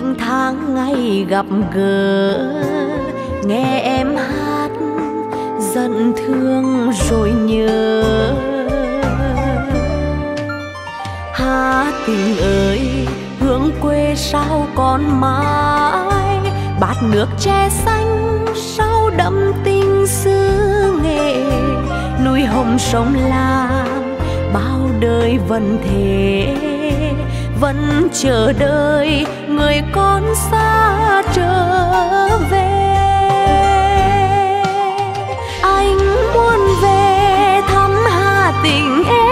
những tháng ngày gặp gỡ, nghe em hát giận thương rồi nhớ. Hà tình ơi hướng quê sao còn mãi? Bát nước tre xanh sao đậm tình xứ nghệ núi hồng sông lam bao đời vẫn thế, vẫn chờ đợi người con xa trở về. Anh muốn về thăm hà tình em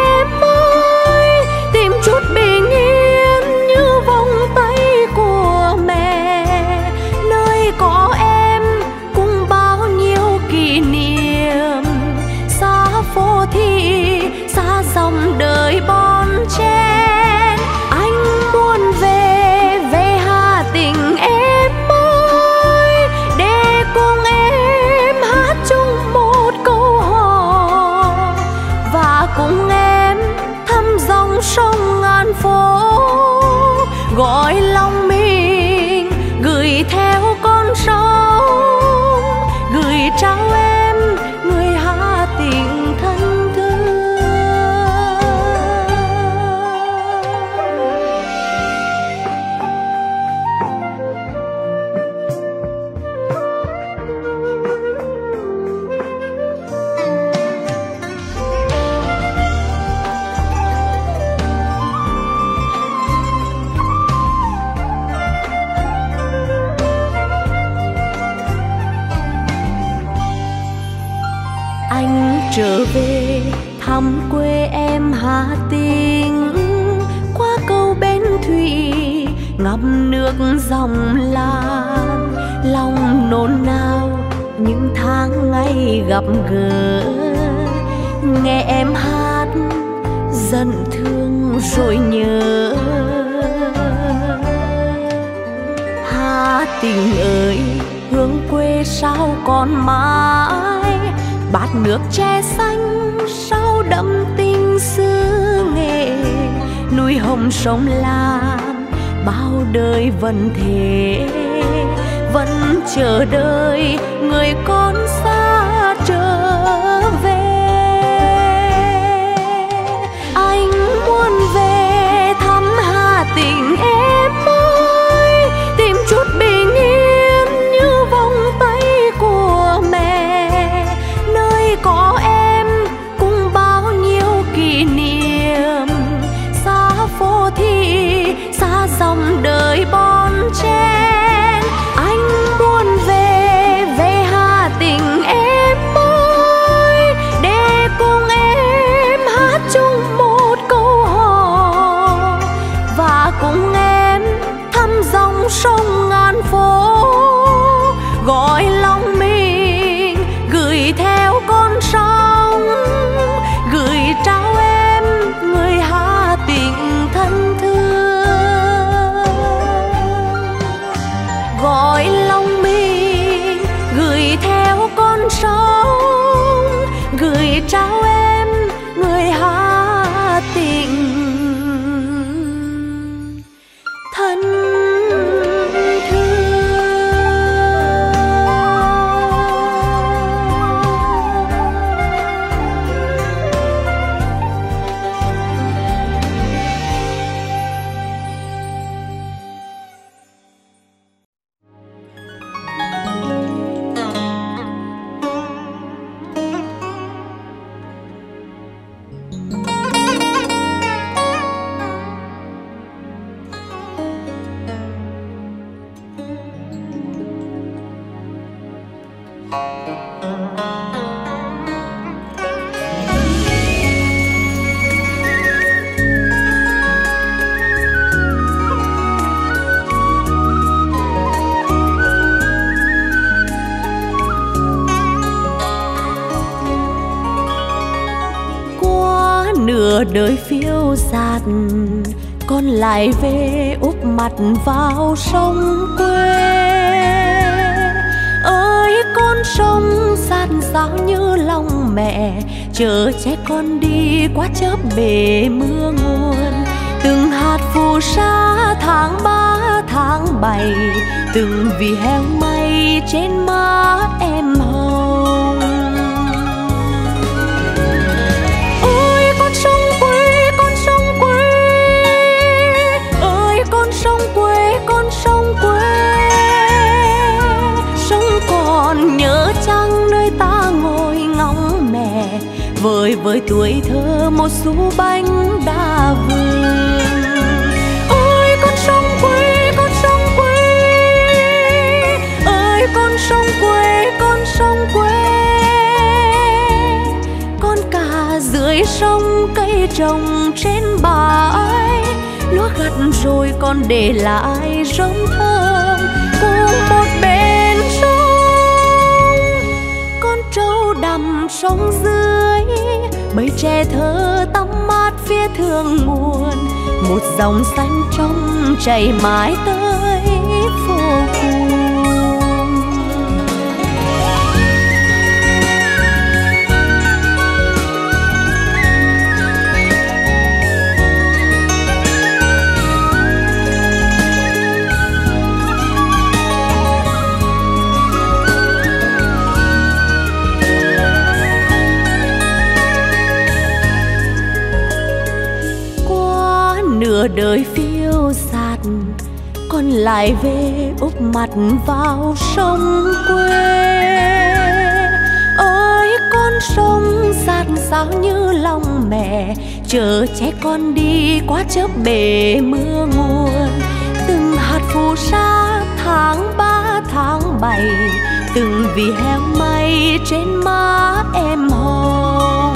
lòng lan, lòng nôn nao. Những tháng ngày gặp gỡ, nghe em hát giận thương rồi nhớ. Hà tình ơi hướng quê sao còn mãi? Bát nước tre xanh, sao đậm tình xứ nghệ núi hồng sông la bao đời vẫn thế, vẫn chờ đợi người con xa trở về. Anh muốn về thăm hà tình em dòng đời vào sông quê. Ơi, con sông san sao như lòng mẹ chờ che con đi qua chớp bể mưa nguồn. Từng hạt phù sa tháng ba, tháng bảy, từng vì heo mây trên má em vơi với tuổi thơ một xu bánh đa vườn ôi, con sông quê, con sông quê. Ơi, con sông quê, con sông quê. Con cả dưới sông, cây trồng trên bãi lúa gặt rồi còn để lại rông thơm. Cùng một bên sông, con trâu đầm sông dưới bầy tre thơ tắm mát phía thương buồn một dòng xanh trong chảy mãi tới phố cũ. Nửa đời phiêu dạt con lại về úp mặt vào sông quê. Ơi, con sông dạt sao như lòng mẹ chờ che con đi qua chớp bể mưa nguồn. Từng hạt phù sa tháng ba, tháng bảy, từng vì heo mây trên má em hồng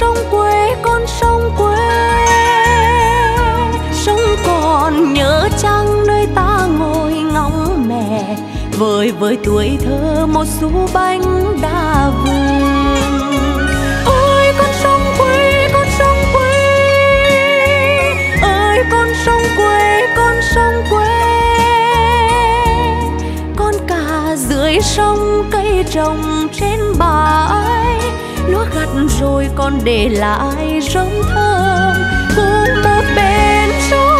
sông quê, con sông quê. Sông còn nhớ chăng nơi ta ngồi ngóng mẹ vơi với tuổi thơ một xu bánh đa vườn. Ôi, con sông quê, con sông quê. Ơi, con sông quê, con sông quê. Con cả dưới sông cây trồng trên bãi rồi còn để lại rông thơm cùng một bên sông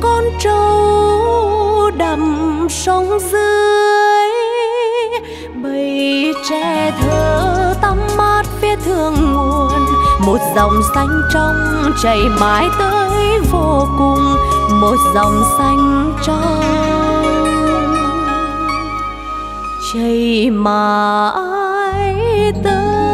con trâu đầm sông dưới, bầy tre thơ tắm mát phía thượng nguồn. Một dòng xanh trong chảy mãi tới vô cùng, một dòng xanh trong chảy mãi tới.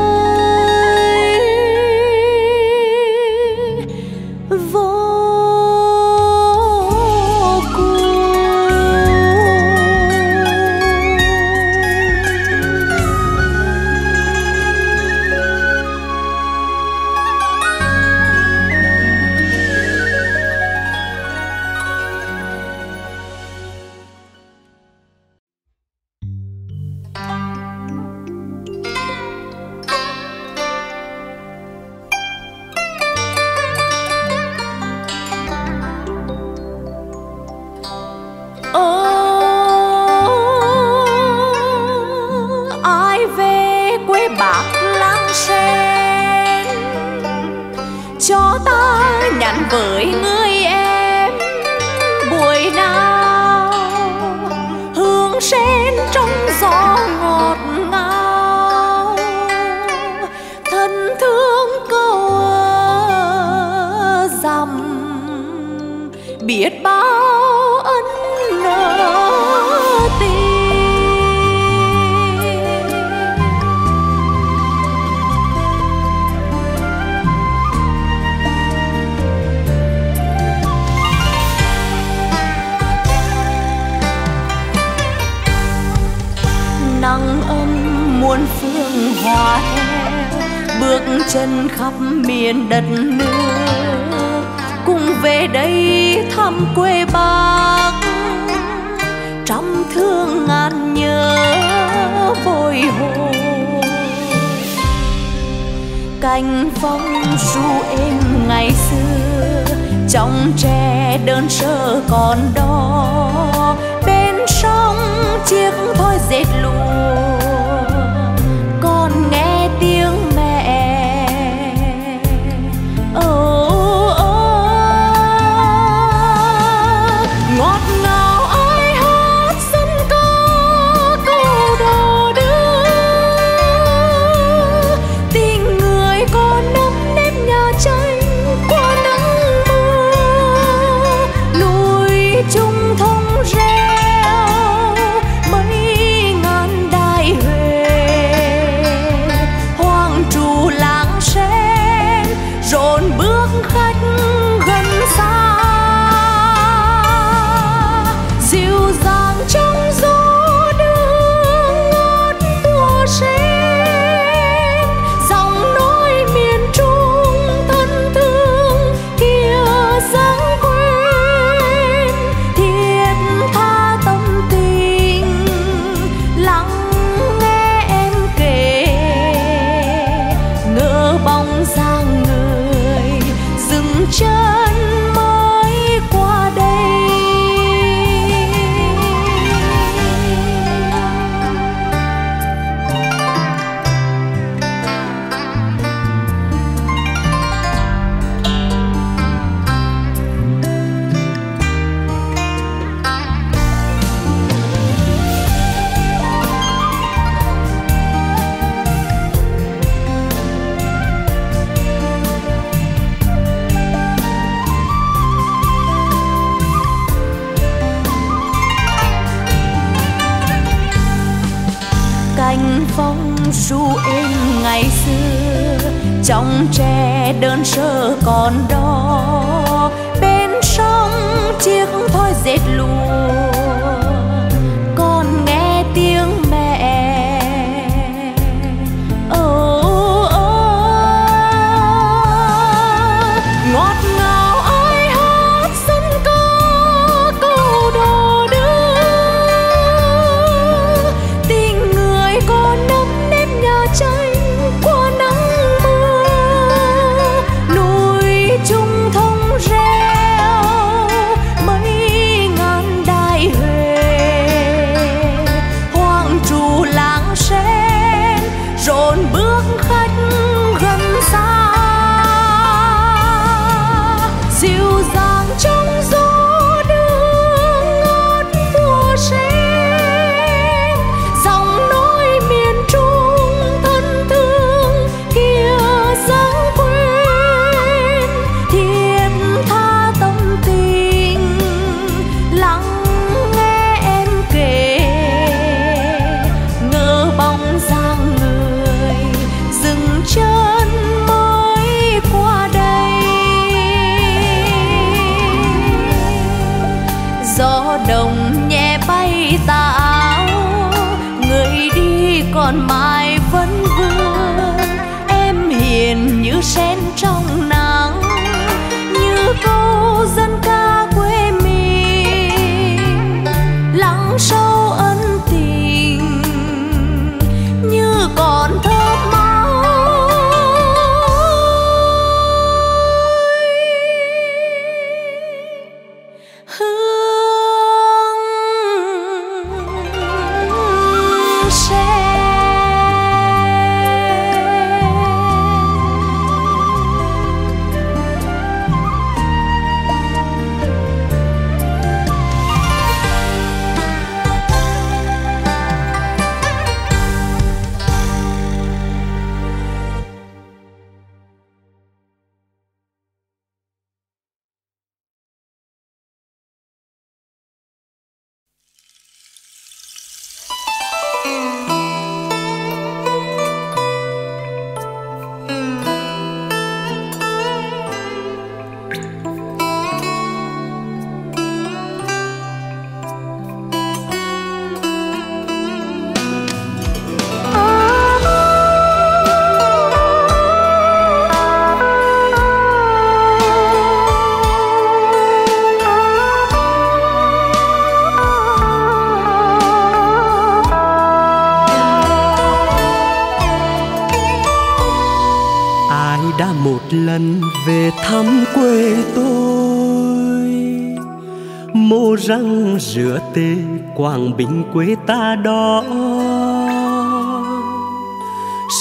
Quảng bình quê ta đó.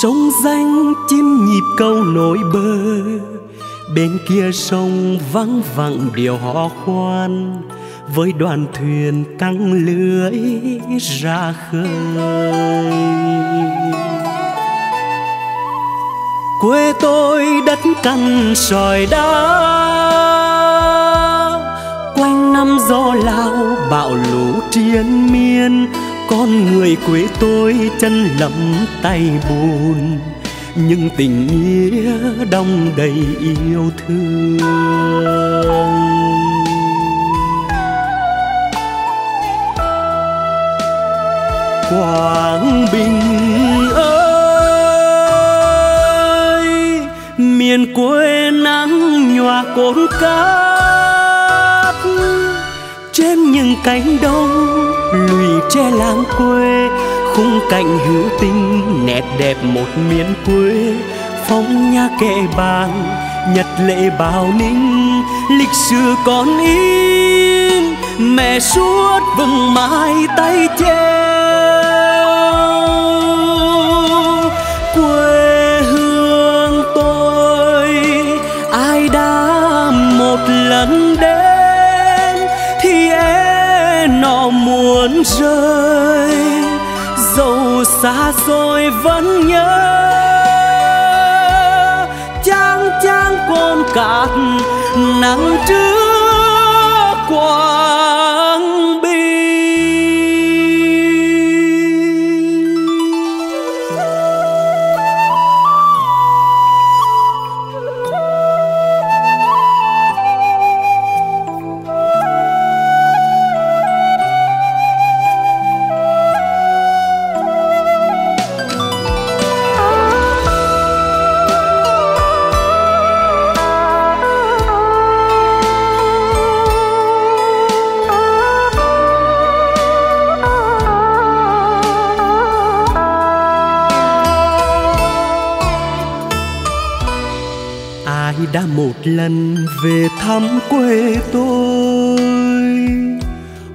Sông danh chim nhịp câu nổi bờ bên kia sông vắng vắng điều họ khoan, với đoàn thuyền căng lưới ra khơi. Quê tôi đất cằn sỏi đá gió lao bão lũ triền miên, con người quê tôi chân lầm tay buồn nhưng tình nghĩa đông đầy yêu thương. Quảng bình ơi, miền quê nắng nhòa cồn cát trên những cánh đồng, lùi tre làng quê, khung cảnh hữu tình, nét đẹp một miền quê. Phong nha kệ bàn nhật lệ bào ninh, lịch sử còn in. Mẹ suốt vừng mãi tay trên. Xa rồi vẫn nhớ chang chang con cát nắng trước lần về thăm quê tôi.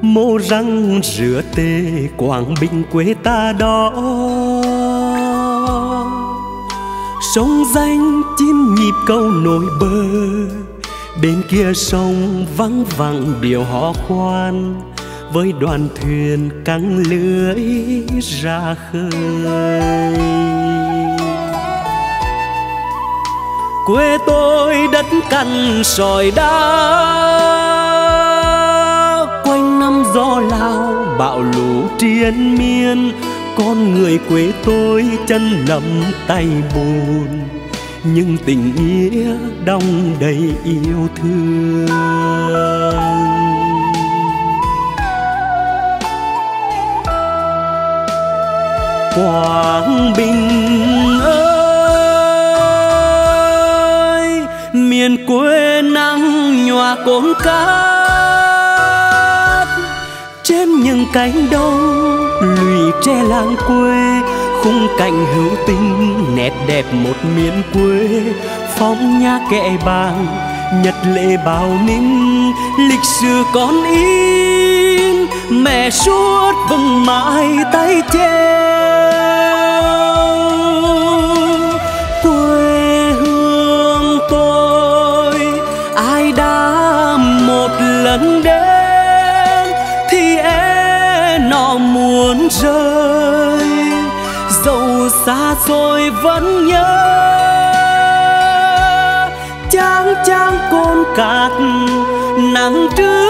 Mô răng rửa tê quảng bình quê ta đó. Sông danh chim nhịp câu nổi bờ bên kia sông vắng vắng điều họ khoan. Với đoàn thuyền căng lưới ra khơi. Quê tôi đất cằn sỏi đá. Quanh năm gió lao, bão lũ triền miên, con người quê tôi chân lầm tay buồn. Nhưng tình nghĩa đong đầy yêu thương. Quảng Bình ơi miền quê nắng nhòa cồn cát. Trên những cánh đồng lùi tre làng quê, khung cảnh hữu tình, nét đẹp một miền quê. Phong nha kệ bàng, nhật lệ bào ninh, lịch sử còn in. Mẹ suốt vùng mãi tay trên. Rơi. Dẫu xa xôi vẫn nhớ trăng trăng cồn cát nắng trước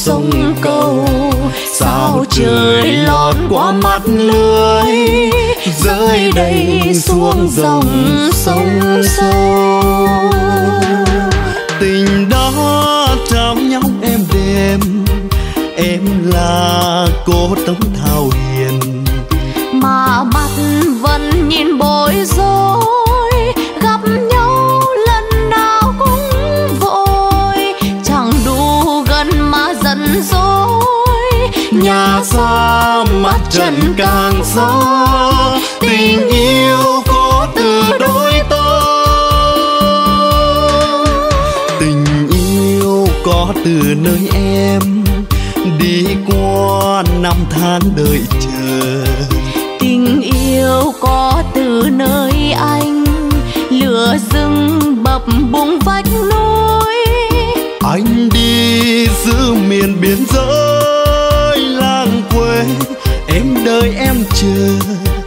sông cầu, sao trời lọt qua mắt lưới, rơi đầy xuống dòng sông sâu. Tình đó trao nhau em đêm em là cô tống thảo hiền. Mà mắt vẫn nhìn bố xa mắt trần càng xa. Tình yêu có từ đôi ta. Tình yêu có từ nơi em. Đi qua năm tháng đợi chờ. Tình yêu có từ nơi anh. Lửa rừng bập bùng vách núi. Anh đi giữa miền biên giới đợi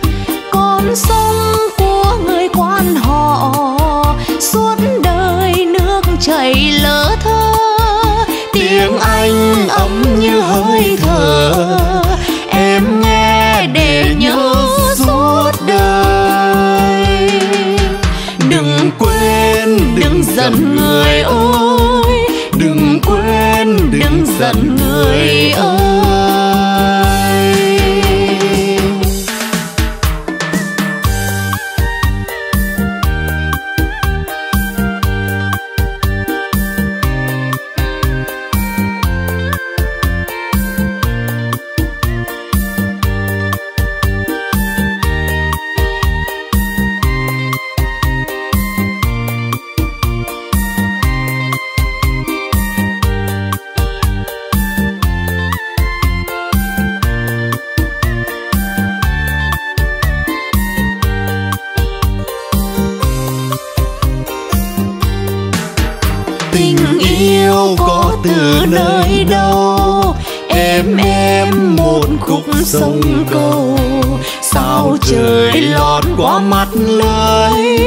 lọt qua mặt lưới,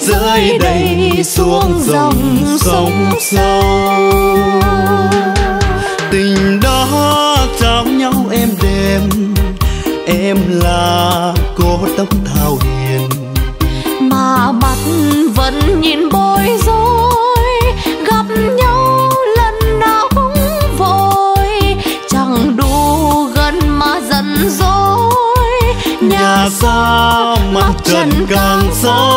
rơi đầy xuống dòng sông sâu. Tình đó trao nhau em đêm em là cô tóc thao hiền. Mà mắt vẫn nhìn bối rối xa mặt trần càng xa.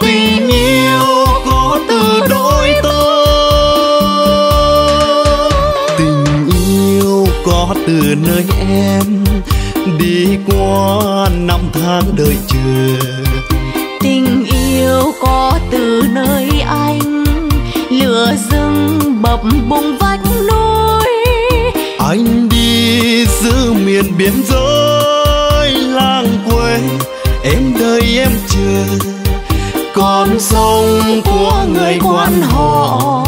tình yêu có từ đôi ta. tình yêu có từ nơi em. Đi qua năm tháng đợi chờ. Tình yêu có từ nơi anh. Lửa rừng bập bùng vách núi. Anh đi giữa miền biên giới quê em đợi em chờ. Con sông của người quan họ,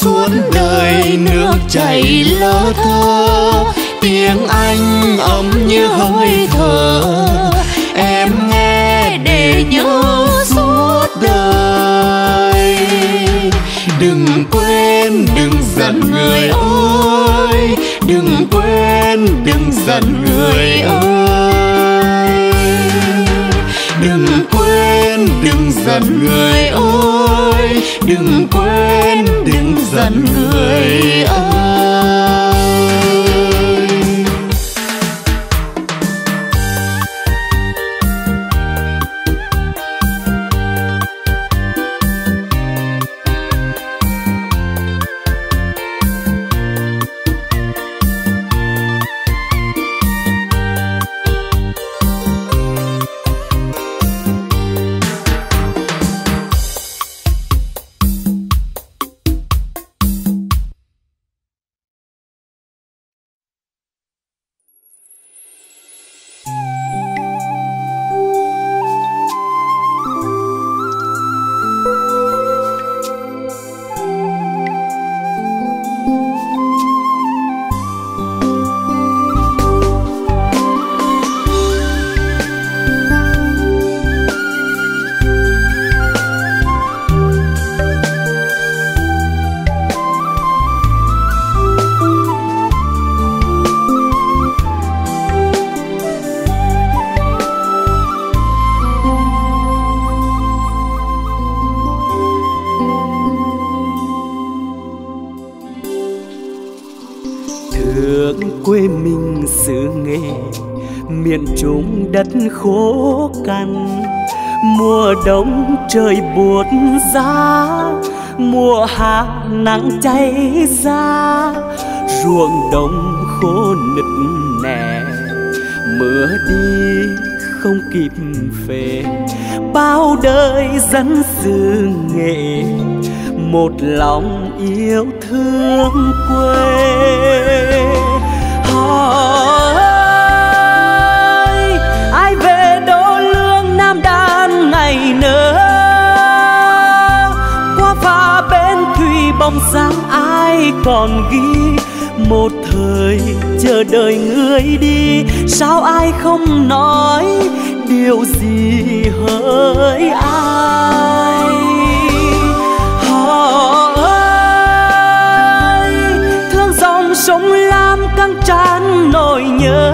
suốt đời nước chảy lơ thơ. Tiếng anh ấm như hơi thở, em nghe để nhớ suốt đời. Đừng quên, đừng giận người ơi, đừng quên, đừng giận người ơi đừng quên đừng giận người ơi. Đừng quên đừng giận người ơi. Trời buốt giá, mùa hạ nắng cháy ra, ruộng đồng khô nứt nẻ, mưa đi không kịp về. Bao đời dân xứ nghệ một lòng yêu thương quê. Dáng ai còn ghi? Một thời chờ đợi người đi, sao ai không nói điều gì hỡi ai? Họ ơi, thương dòng sông lam căng tràn nỗi nhớ.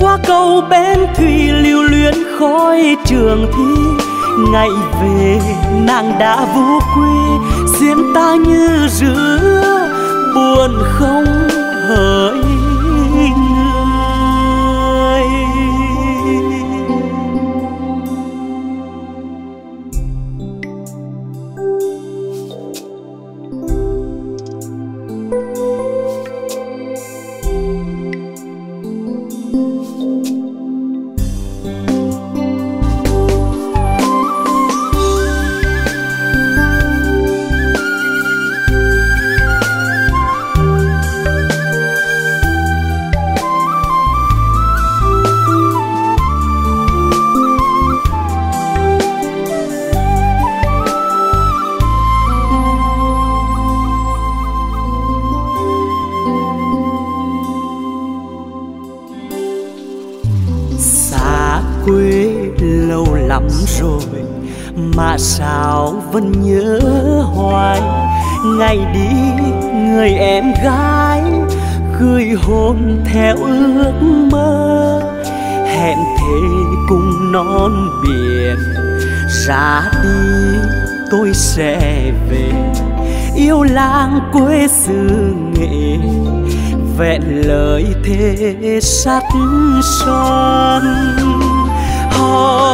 Qua cầu bên thủy lưu luyến khói trường thi ngày về nàng đã vô quê xiên ta như rứa buồn không hỡi. Quê xứ nghệ, vẹn lời thế sắt son. Hỏi,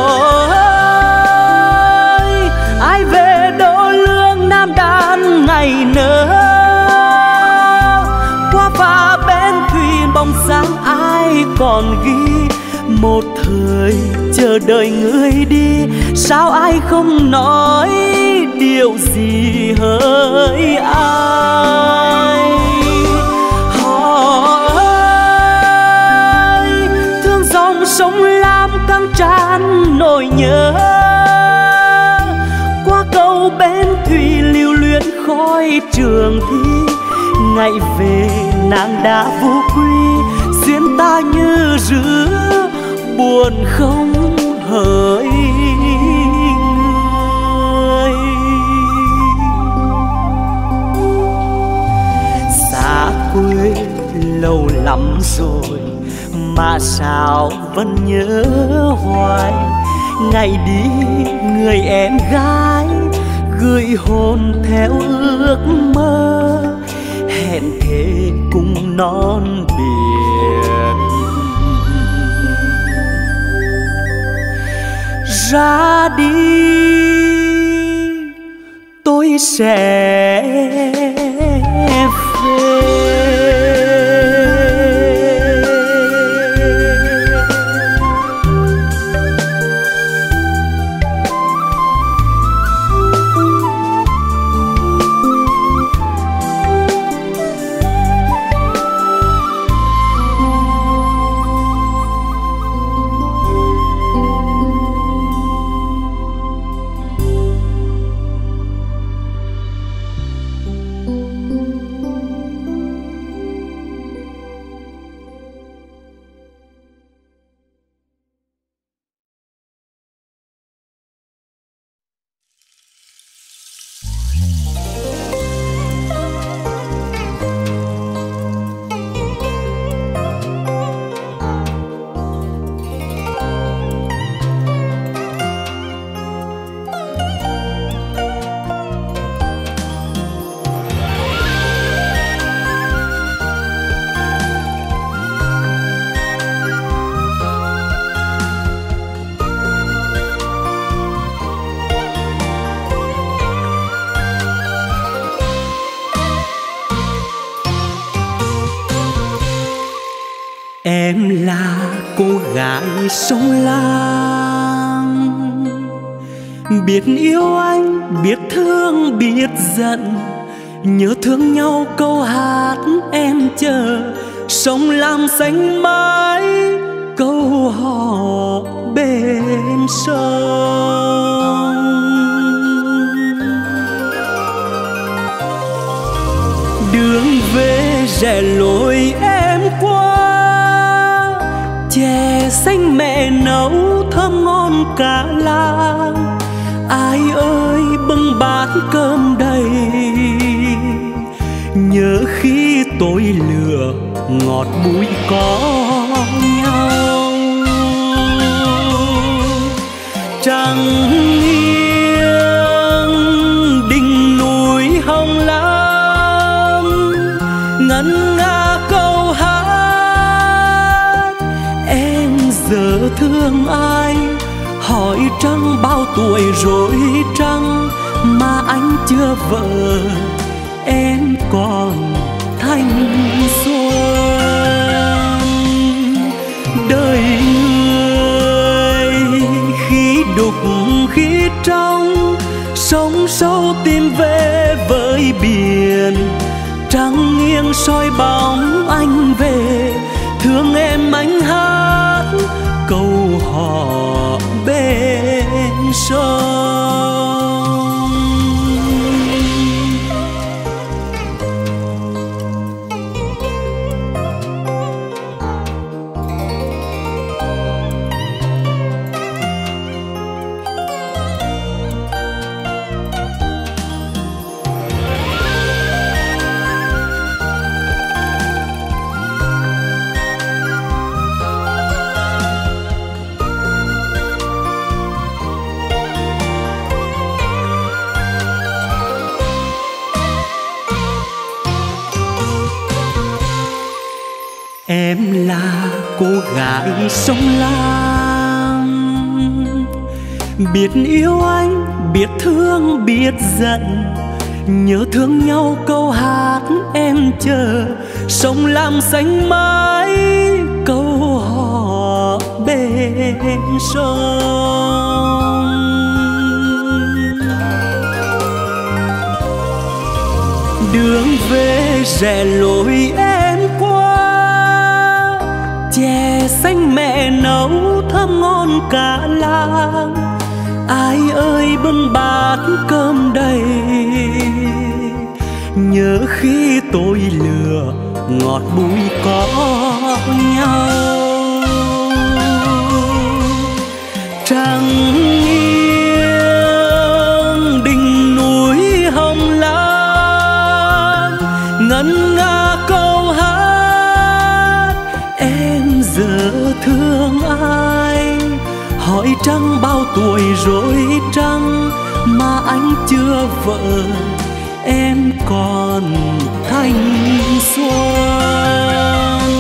ai về đô lương nam đan ngày nỡ qua phà bên thuyền bóng dáng ai còn ghi? Một thời chờ đợi người đi, sao ai không nói? Điều gì hỡi ai? Họ ơi, thương dòng sông lam căng tràn nỗi nhớ. Bên thủy lưu luyến khói trường thi. Ngày về, nàng đã vô quy, duyên ta như rứa, buồn không hỡi. Quên quê lâu lắm rồi mà sao vẫn nhớ hoài. Ngày đi người em gái gửi hồn theo ước mơ, hẹn thề cùng non biển. Ra đi, tôi sẽ sông lam biết yêu anh, biết thương, biết giận. Nhớ thương nhau câu hát em chờ. Sông lam xanh mãi, câu hò bên sông. Đường về rẽ lối xanh mẹ nấu thơm ngon cả làng. Ai ơi, bưng bát cơm đầy. Nhớ khi tôi lừa, ngọt bụi có nhau. Chẳng nghĩ tuổi rồi trăng mà anh chưa vợ, em còn thanh xuân. Đời người khi đục khi trong sông sâu tìm về với biển. Trăng nghiêng soi bóng anh về, thương em bên lại sông lam. Biết yêu anh, biết thương, biết giận. Nhớ thương nhau câu hát em chờ. Sông lam xanh mãi, câu hò bên sông. Đường về rẽ lối em xanh mẹ nấu thơm ngon cả làng. Ai ơi, bưng bát cơm đầy. Nhớ khi tôi lừa, ngọt bùi có nhau. Tuổi rối trăng mà anh chưa vợ, em còn thanh xuân.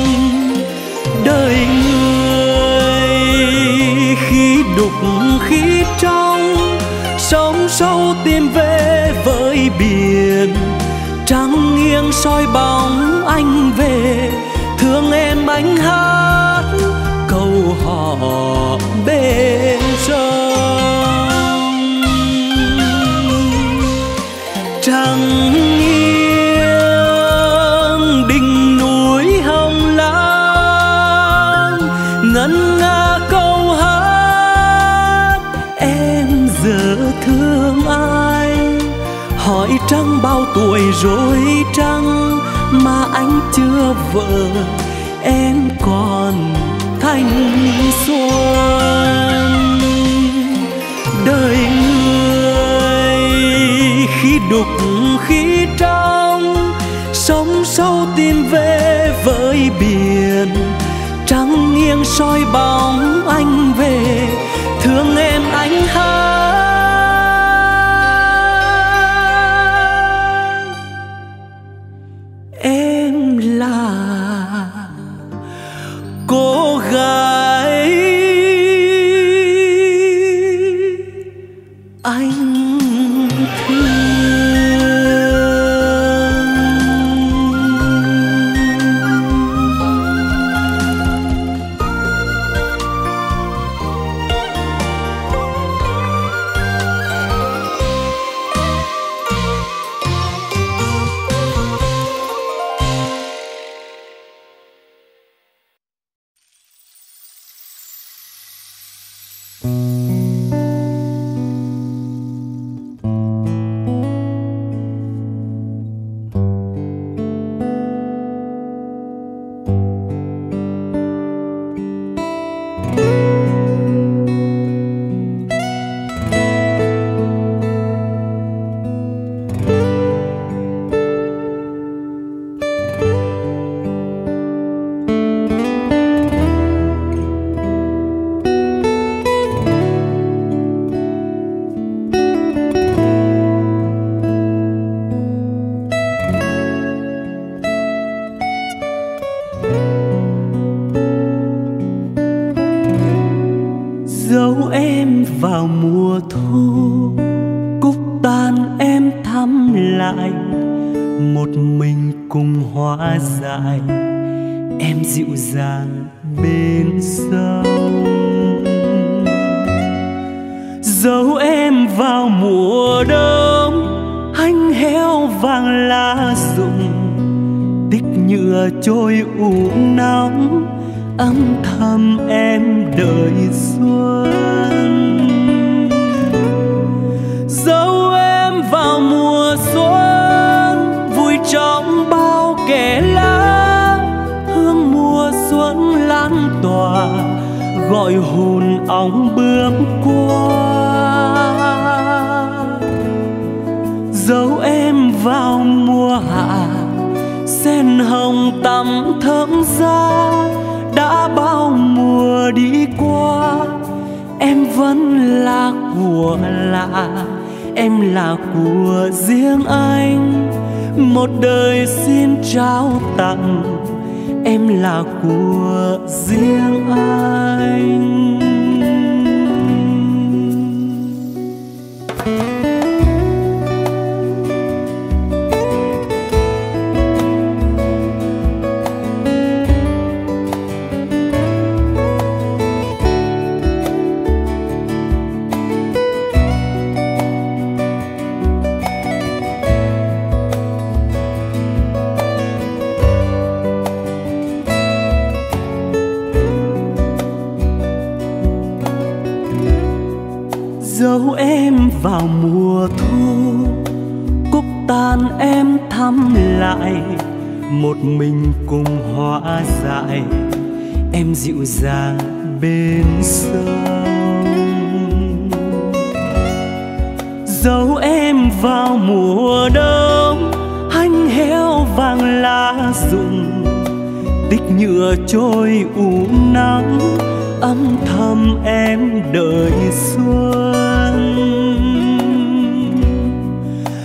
Đời người khi đục khi trong sóng sâu tìm về với biển. Trăng nghiêng soi bóng anh về, thương em anh hát câu hò bên. Trăng nghiêng, đỉnh núi hồng lam ngân nga câu hát. Em giờ thương ai? Hỏi trăng bao tuổi rồi trăng mà anh chưa vợ? Em còn thanh xuân. Đời khi trong sóng sâu tìm về với biển, trắng nghiêng soi bóng anh về, thương em anh hát dịu dàng bên sông. Dấu em vào mùa đông anh heo vàng lá rụng tích nhựa trôi ủ nóng âm thầm em đợi xuân. Dấu em vào mùa xuân, vui trong gọi hồn ong bướm qua. Dấu em vào mùa hạ, sen hồng tắm thơm ra. Đã bao mùa đi qua, em vẫn là của lạ. Em là của riêng anh. Một đời xin trao tặng em là của riêng anh. Lại, một mình cùng hoa dại em dịu dàng bên sông. Dấu em vào mùa đông anh heo vàng lá rụng. Tích nhựa trôi ủ nắng, âm thầm em đợi xuân.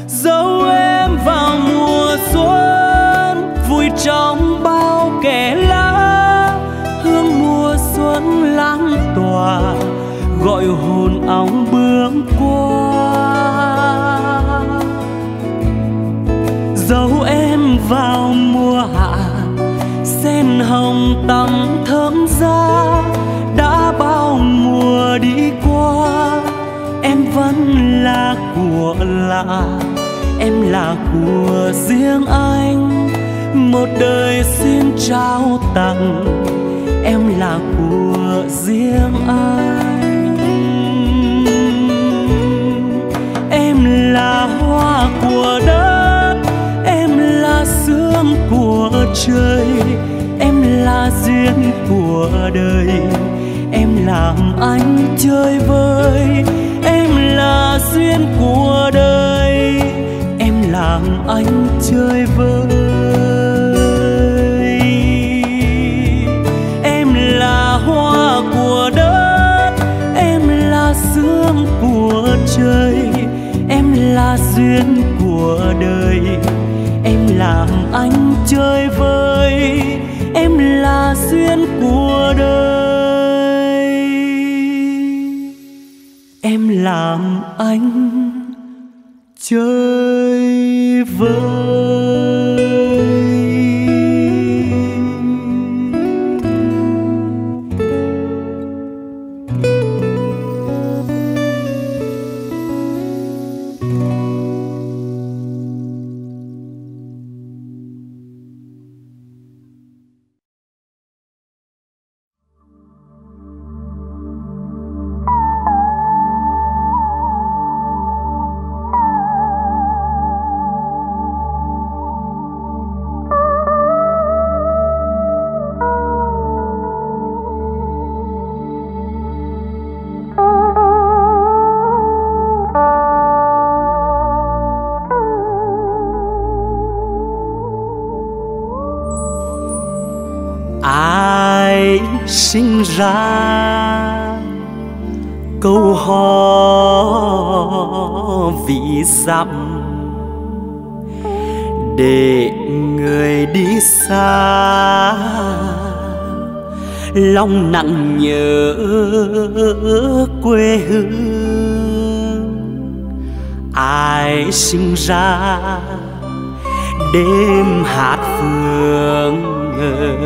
Dấu em vào mùa xuân, vui trong bao kẻ lá hương mùa xuân lan tỏa, gọi hồn óng bướm qua. Dấu em vào mùa hạ, sen hồng tắm thơm ra đã bao mùa đi qua, em vẫn là của lạ, em là của riêng anh, một đời xin trao tặng. Em là của riêng anh. Em là hoa của đất, em là sương của trời. Em là duyên của đời, em làm anh chơi vơi. Em là duyên của đời làng làm anh chơi vơi. Em là hoa của đất, em là sương của trời, em là duyên của đời. Em làm anh chơi vơi, em là duyên của đời. Em làm anh chơi vơi. Sinh ra. Câu hò vị dặm để người đi xa. Lòng nặng nhớ quê hương. Ai sinh ra đêm hát phương ờ,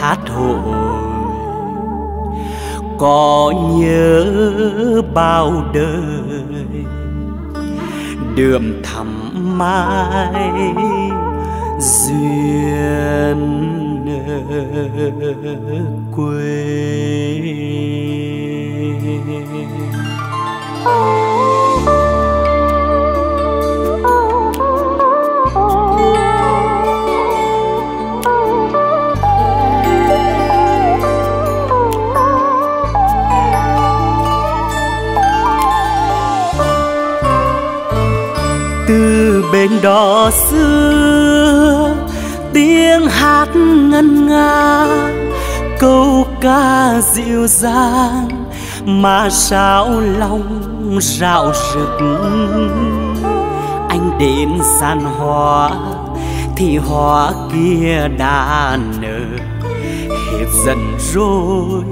hát hội có nhớ bao đời. Đường thắm mai duyên quê đỏ đó xưa, tiếng hát ngân nga, câu ca dịu dàng mà sao lòng rạo rực. Anh đến gian hoa, thì hoa kia đã nở. Hết dần rồi,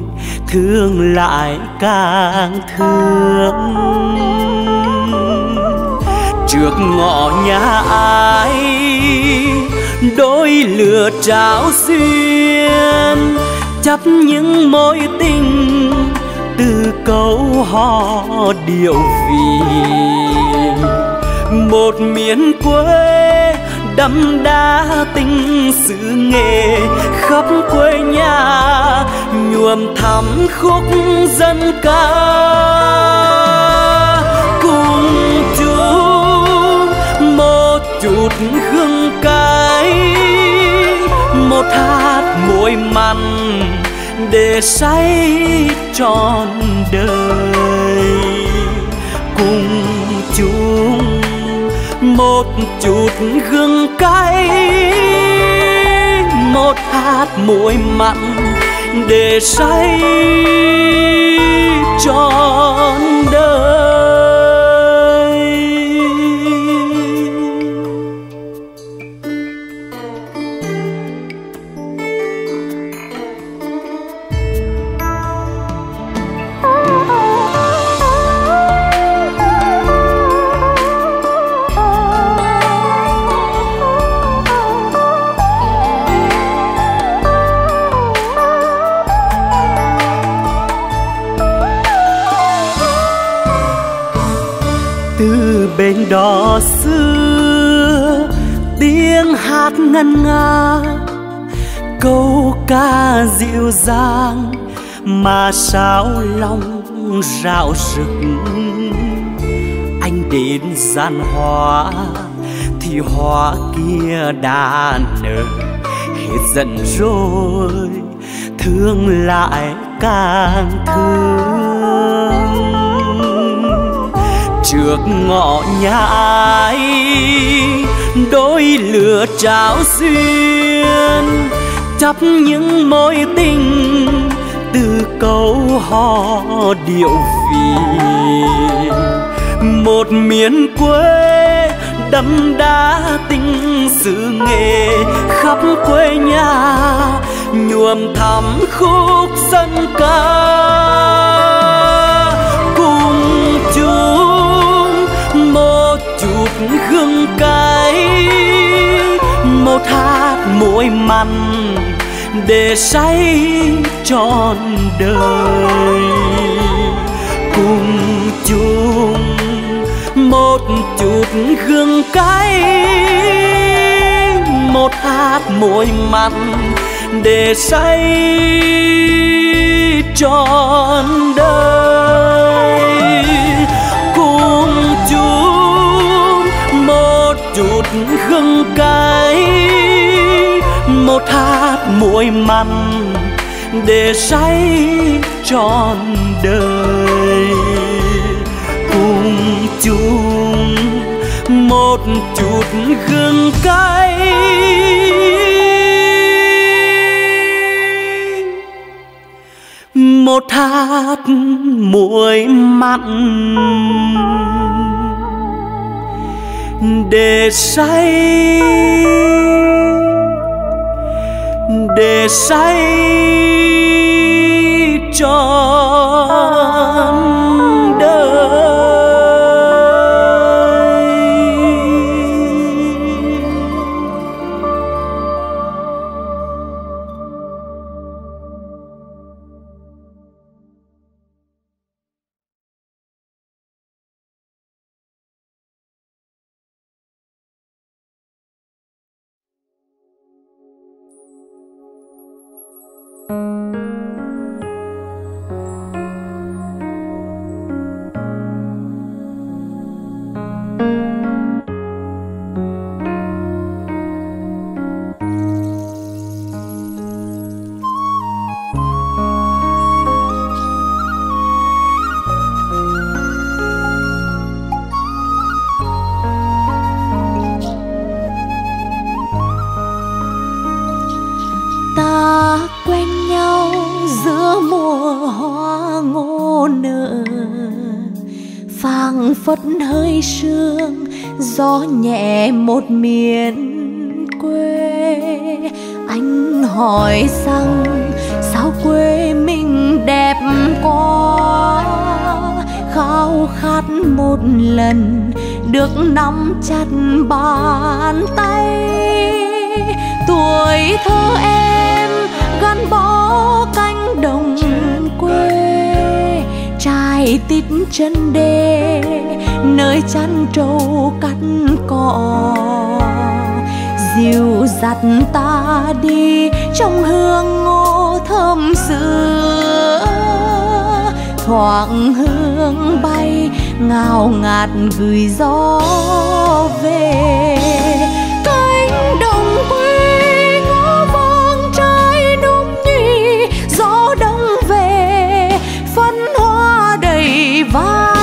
thương lại càng thương trước ngõ nhà ai, đôi lửa trao duyên chấp những mối tình từ câu hò điệu vì một miền quê đậm đá tình sự nghề, khắp quê nhà nhuộm thắm khúc dân ca. chút hương cay. Một hạt muối mặn để say trọn đời. Cùng chung một chút gương cay. Một hạt muối mặn để say trọn đời. Ngân nga. Câu ca dịu dàng mà sao lòng rạo rực. Anh đến gian hoa, thì hoa kia đã nở. Hết giận rồi, thương lại càng thương. Trước ngõ nhà ai đôi lửa trao duyên chấp những mối tình từ câu hò điệu vì một miền quê đâm đá tình sự nghề, khắp quê nhà nhuộm thắm khúc dân ca. chút gương cay một hạt môi mặn để say trọn đời. Cùng chung một chút gương cay một hạt môi mặn để say trọn đời. Chút cay một hạt muối mặn để say trọn đời. Cùng chung một chút gừng cay một hạt muối mặn để say để say trọn phất hơi sương, gió nhẹ một miền quê. Anh hỏi rằng, sao quê mình đẹp quá? Khao khát một lần được nắm chặt bàn tay. Tuổi thơ em gắn bó cánh đồng quê. Trai tít chân đê, nơi chăn trâu cắt cỏ. Dìu dặt ta đi trong hương ngô thơm sữa thoảng hương bay ngào ngạt gửi gió về. Vai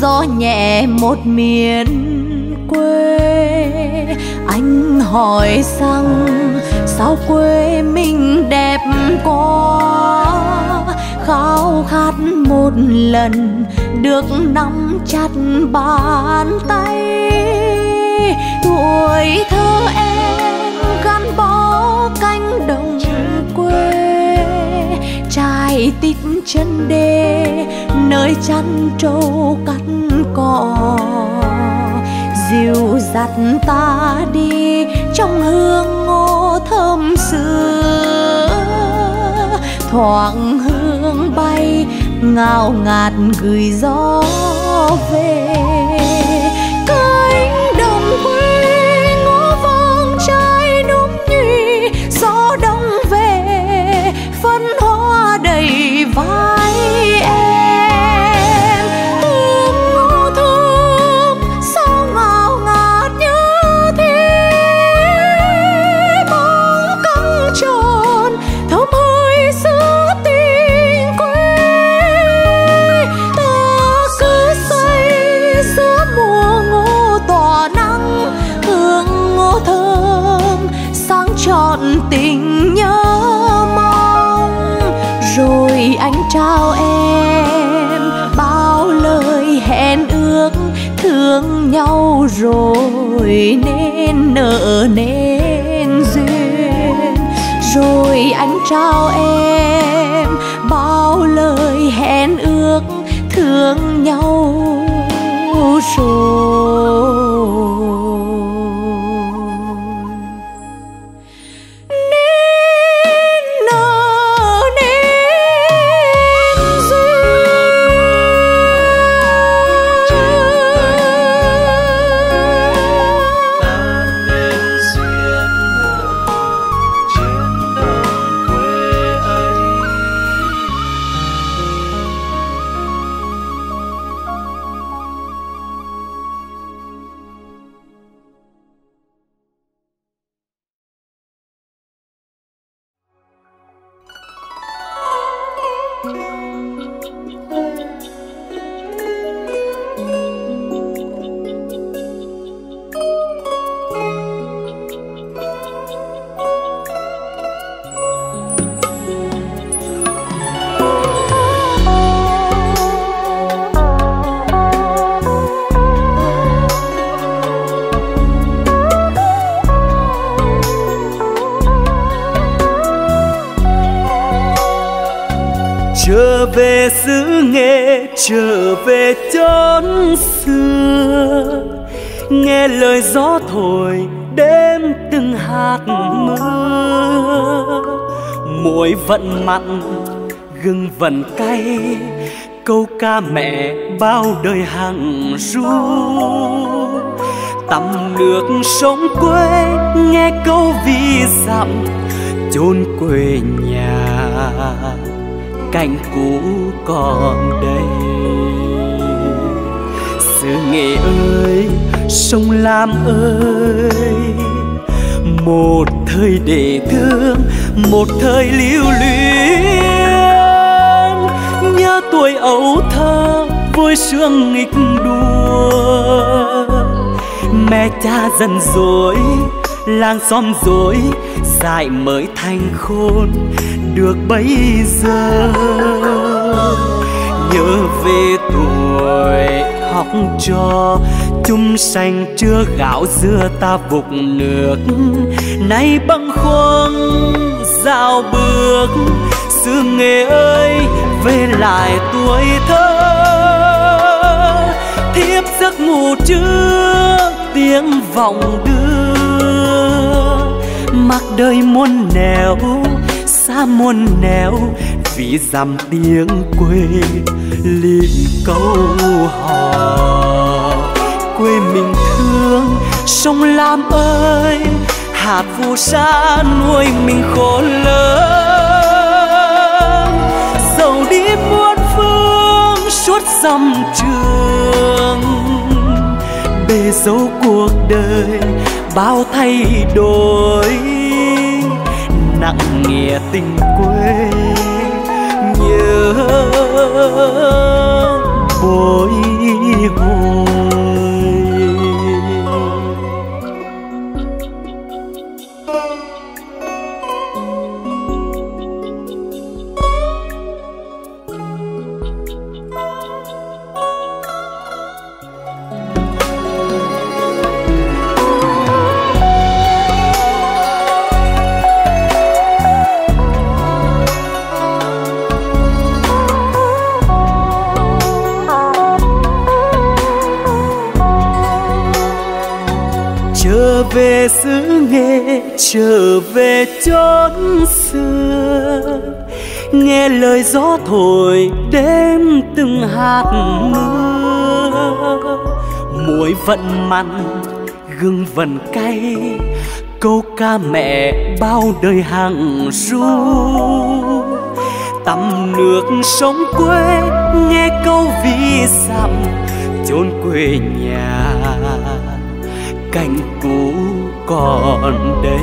gió nhẹ một miền quê. Anh hỏi rằng, sao quê mình đẹp quá? Khao khát một lần được nắm chặt bàn tay. Tuổi thơ em gắn bó cánh đồng trai tít chân đê, nơi chăn trâu cắt cỏ. Dìu dặt ta đi trong hương ngô thơm xưa. Thoảng hương bay ngào ngạt gửi gió về. Tình nhớ mong, rồi anh trao em bao lời hẹn ước thương nhau rồi nên nợ nên duyên. Rồi anh trao em vẫn mặn gừng vẫn cay, câu ca mẹ bao đời hằng ru. Tắm nước sông quê, nghe câu vi dặm, chôn quê nhà, cảnh cũ còn đây. Xứ nghệ ơi, sông lam ơi, một thời để thương một thời lưu luyến, nhớ tuổi ấu thơ, vui sướng nghịch đùa mẹ cha dần dối làng xóm dối, dại mới thành khôn, được bây giờ. Nhớ về tuổi học trò, chung xanh chưa gạo dưa ta vục nước, nay băng khoâng dạo bước xưa nghề ơi, về lại tuổi thơ. Thiếp giấc ngủ trước, tiếng vọng đưa. Mặc đời muôn nẻo, xa muôn nẻo, vì dằm tiếng quê liên câu hò. Quê mình thương, sông lam ơi hạt phù sa nuôi mình khổ lớn. Dầu đi muôn phương suốt dòng trường, bề dấu cuộc đời bao thay đổi. Nặng nghĩa tình quê nhớ bồi hồi về xứ nghệ, trở về chốn xưa. Nghe lời gió thổi đêm từng hạt mưa. Muối vẫn mặn, gừng vẫn cay, câu ca mẹ bao đời hàng ru. Tắm nước sông quê, nghe câu vi dặm chốn quê nhà. Cảnh cũ còn đây.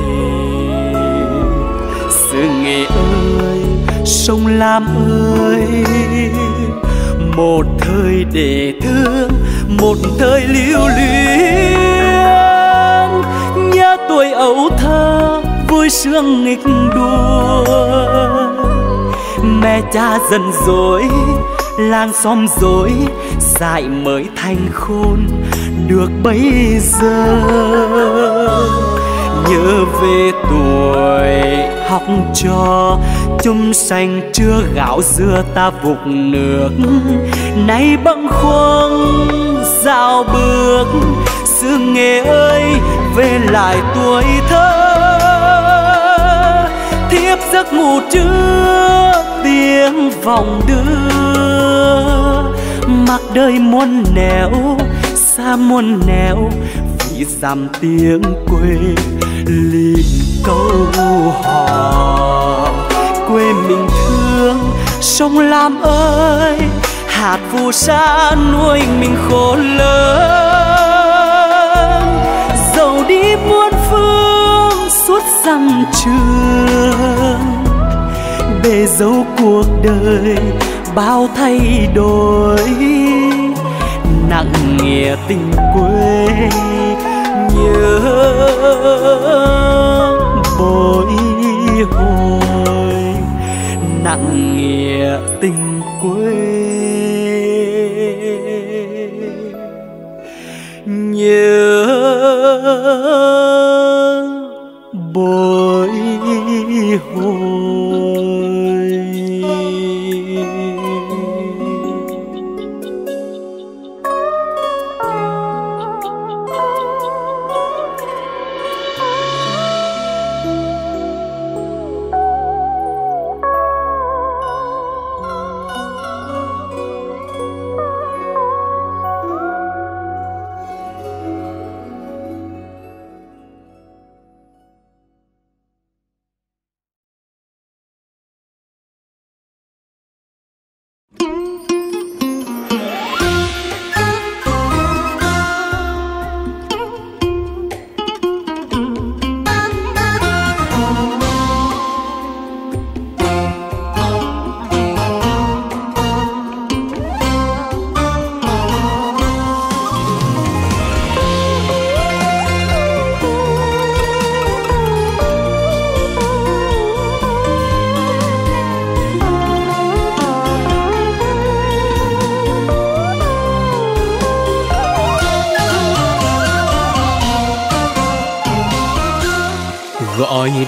Xứ nghệ ơi, sông lam ơi, một thời để thương, một thời lưu luyến. Nhớ tuổi ấu thơ, vui sướng nghịch đua mẹ cha dần dối làng xóm dối dại mới thành khôn, được bây giờ nhớ về tuổi học trò chung xanh chưa gạo dưa ta vục nước. Nay bâng khuâng dạo bước xương nghề ơi, về lại tuổi thơ. Thiếp giấc ngủ trước tiếng vòng đưa. Mặc đời muôn nẻo, xa muôn nẻo vì dằm tiếng quê liền câu hò. Quê mình thương, sông lam ơi, hạt phù sa nuôi mình khổ lớn. Dầu đi muôn phương, suốt dặm trường. Bề dấu cuộc đời, bao thay đổi. Nặng nghĩa tình quê nhớ bồi hồi nặng nghĩa tình quê. Nhớ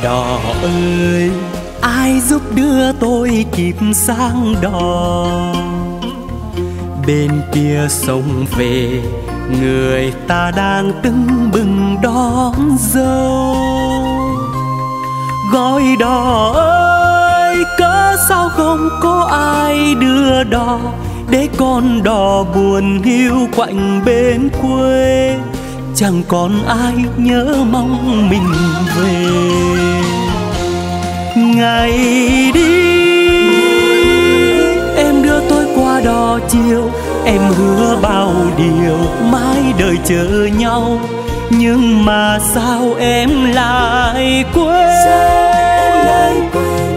đò ơi. Ai giúp đưa tôi kịp sang đò? Bên kia sông về, người ta đang tưng bừng đón dâu gọi đò ơi, cớ sao không có ai đưa đò để con đò buồn hiu quạnh bên quê? Chẳng còn ai nhớ mong mình về. Ngày đi, em đưa tôi qua đò chiều, em hứa bao điều mãi đời chờ nhau. Nhưng mà sao em lại quên?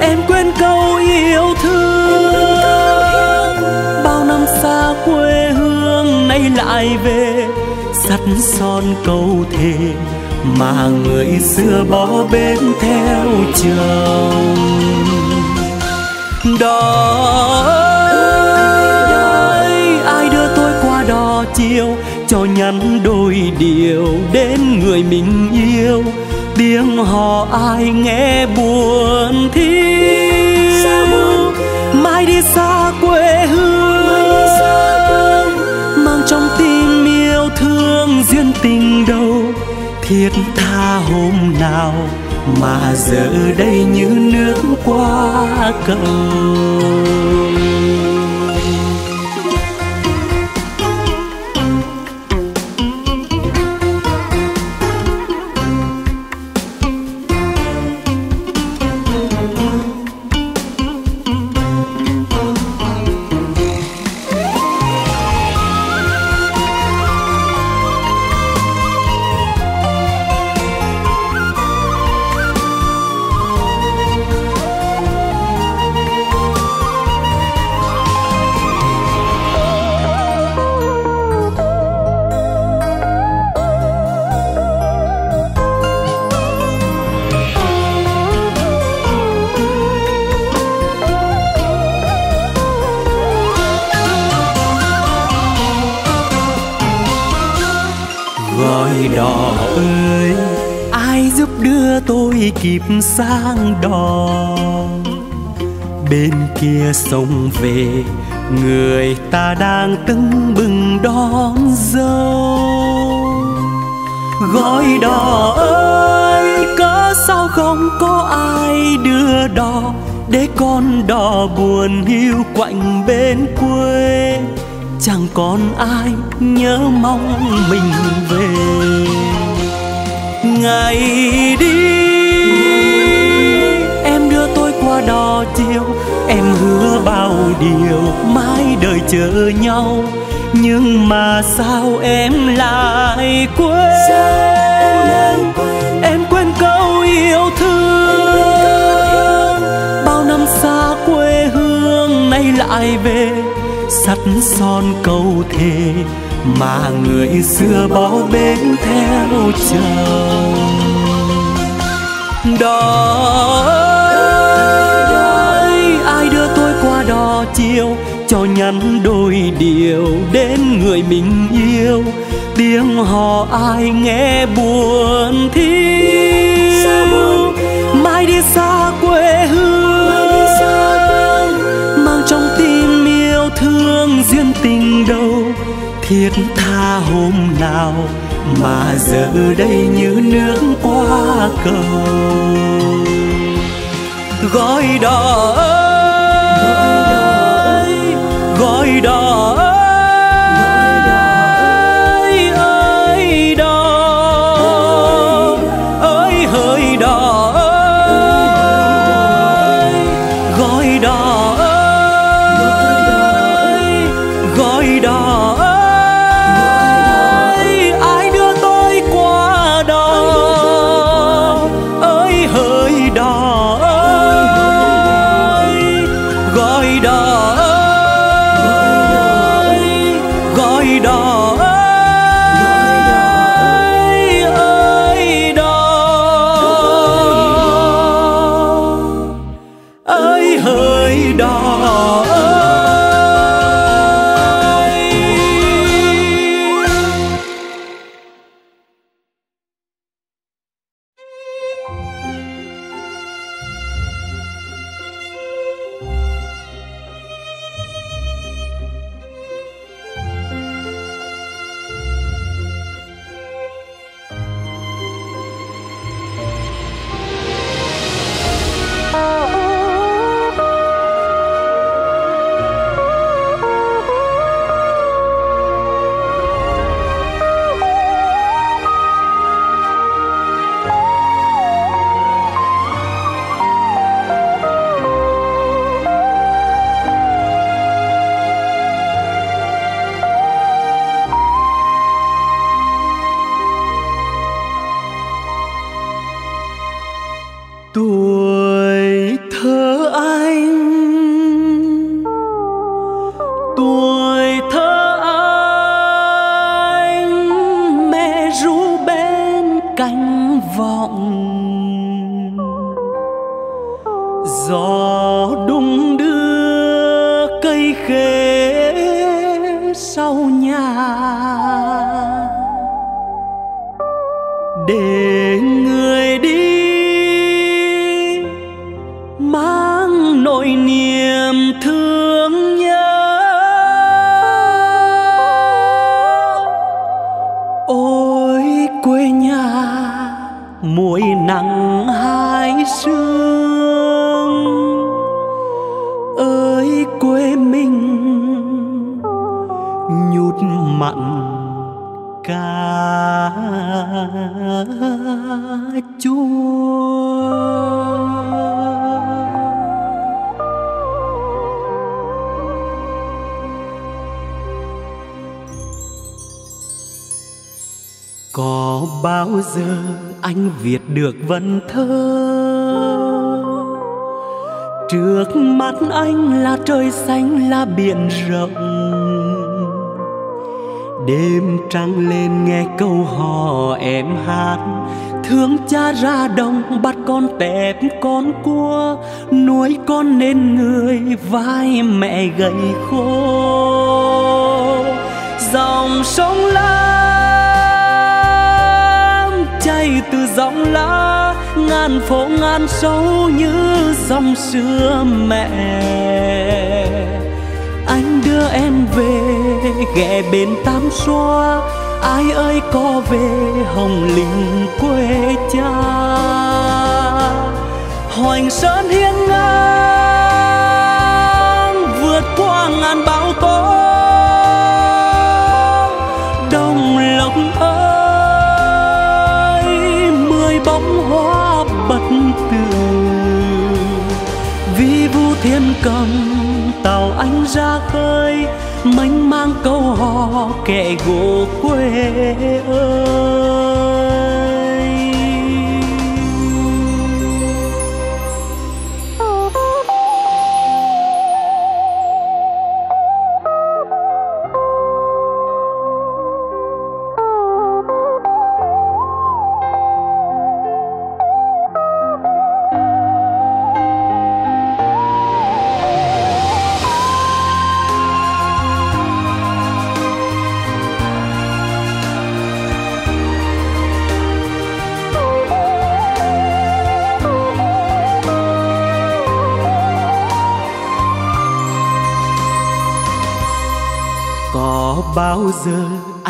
Em quên câu yêu thương. Bao năm xa quê hương nay lại về sắt son câu thề mà người xưa bỏ bên theo chồng. Đó ơi, ai đưa tôi qua đò chiều cho nhắn đôi điều đến người mình yêu? Tiếng hò ai nghe buồn thiêu thiết tha hôm nào mà giờ đây như nước qua cầu. Kịp sang đò. Bên kia sông về, người ta đang tưng bừng đón dâu gói đò ơi, cớ sao không có ai đưa đò để con đò buồn hiu quạnh bên quê? Chẳng còn ai nhớ mong mình về. Ngày đi điều mãi đời chờ nhau. Nhưng mà sao em lại quên? Em quên câu yêu thương. Bao năm xa quê hương nay lại về, sắt son câu thề mà người xưa bỏ bên theo chồng đó qua đò chiều cho nhắn đôi điều đến người mình yêu. Tiếng hò ai nghe buồn thiêu mai đi xa quê hương mang trong tim yêu thương duyên tình đâu. Thiết tha hôm nào mà giờ đây như nước qua cầu. Gọi đò ơi mặn cá chua. Có bao giờ anh viết được vần thơ? Trước mắt anh là trời xanh, là biển rộng đêm trăng lên nghe câu hò em hát. Thương cha ra đồng, bắt con tép con cua. Nuôi con nên người, vai mẹ gầy khô. Dòng sông lam chảy từ dòng lá ngàn phố ngàn sâu như dòng xưa mẹ. Anh đưa em về ghé bên tam xoa, ai ơi có về hồng linh quê cha. Hoành sơn hiên ngang, vượt qua ngàn bão tố. Đồng lộc ơi, mười bóng hoa bật tường vi vu thiên cầm tàu anh ra khơi mênh mang câu hò kệ gỗ quê ơi.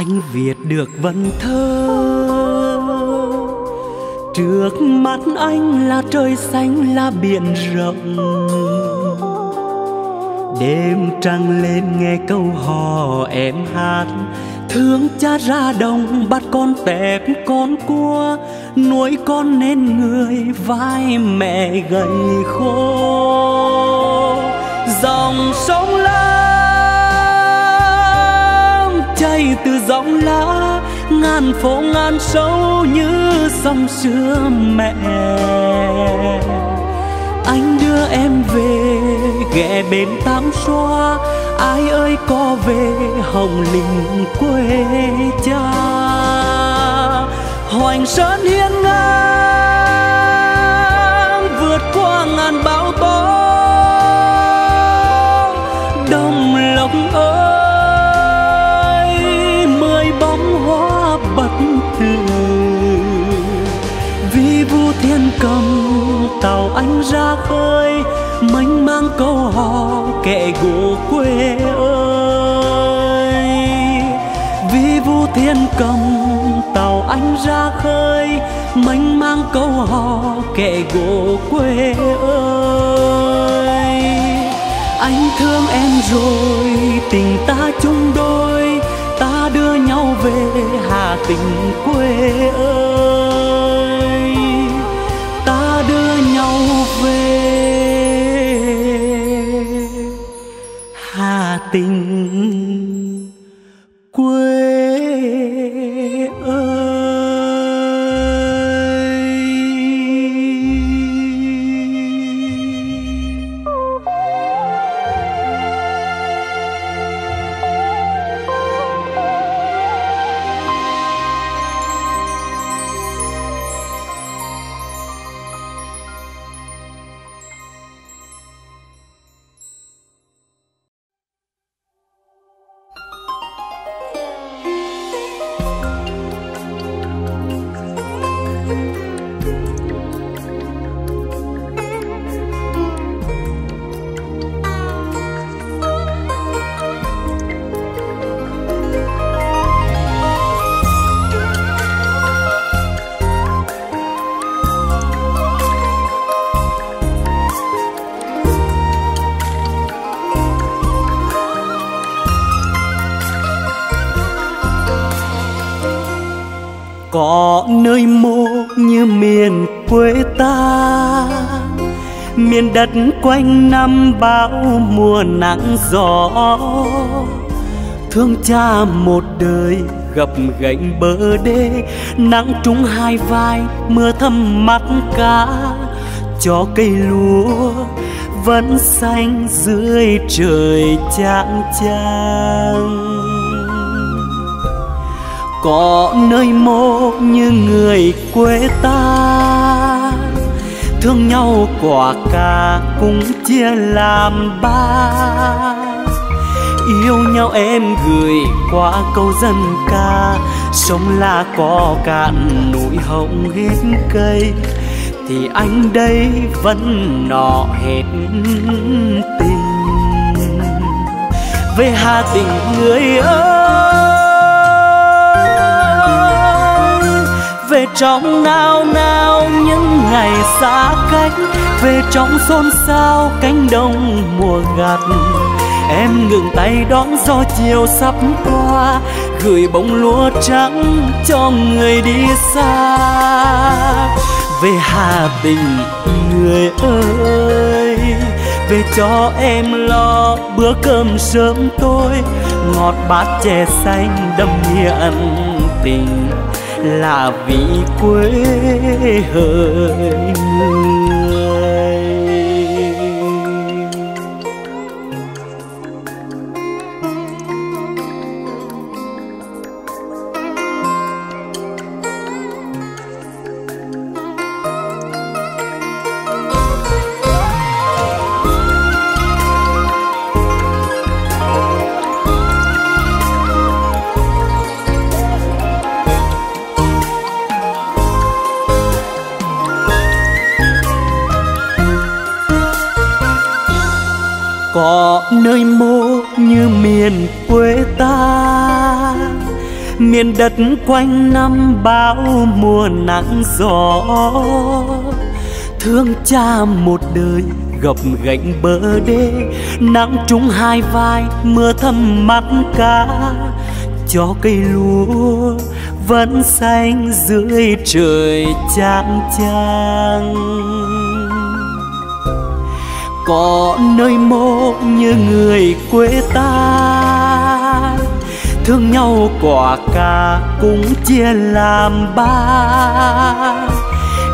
Anh viết được vần thơ. Trước mắt anh là trời xanh, là biển rộng. Đêm trăng lên nghe câu hò, em hát. Thương cha ra đồng, bắt con tép con cua. Nuôi con nên người, vai mẹ gầy khô. Dòng sông chảy từ dòng lá, ngàn phố ngàn sâu như dòng xưa mẹ. Anh đưa em về, ghé bên tám xoa, ai ơi có về hồng linh quê cha. Hoành sơn hiên ngang, vượt qua ngàn bão tố. Đồng lộc ơi Vì vi vu thiên cầm tàu anh ra khơi, mênh mang câu hò kệ gỗ quê ơi. Vì vu thiên cầm tàu anh ra khơi, mênh mang câu hò kệ gỗ quê ơi. Anh thương em rồi, tình ta chung về hà tình quê ơi quanh năm bão mùa nắng gió. Thương cha một đời gập gành bờ đê, nắng trúng hai vai, mưa thấm mắt cá. Cho cây lúa vẫn xanh dưới trời chang chang có nơi mô như người quê ta thương nhau, quả cà cũng chia làm ba. Yêu nhau em gửi qua câu dân ca sông là có cạn núi hồng hết cây. Thì anh đây vẫn nọ hết tình. Về hà tình người ơi về trong nao nao những ngày xa cách, về trong xôn xao cánh đồng mùa gặt. Em ngừng tay đón gió chiều sắp qua, gửi bông lúa trắng cho người đi xa. Về hà tình người ơi, về cho em lo bữa cơm sớm tối. Ngọt bát chè xanh đậm nghĩa ân tình là vì quê hơi hương. Quê ta. Miền đất quanh năm bão, mùa nắng gió. Thương cha một đời gập gánh bờ đê. Nắng trúng hai vai, mưa thấm mắt cá. Cho cây lúa vẫn xanh dưới trời chang chang. Có nơi mộ như người quê ta thương nhau quả cà cũng chia làm ba.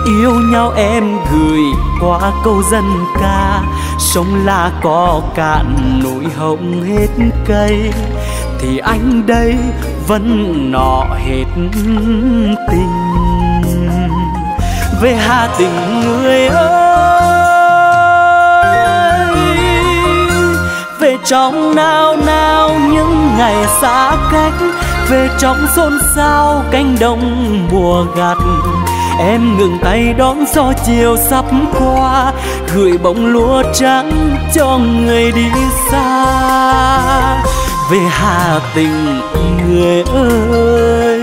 Yêu nhau em gửi qua câu dân ca sông la có cạn nỗi hồng hết cây. Thì anh đây vẫn nọ hết tình. Về hà tình người ơi trong nao nao những ngày xa cách, về trong xôn xao cánh đồng mùa gặt. Em ngừng tay đón gió chiều sắp qua, gửi bông lúa trắng cho người đi xa. Về hà tình người ơi,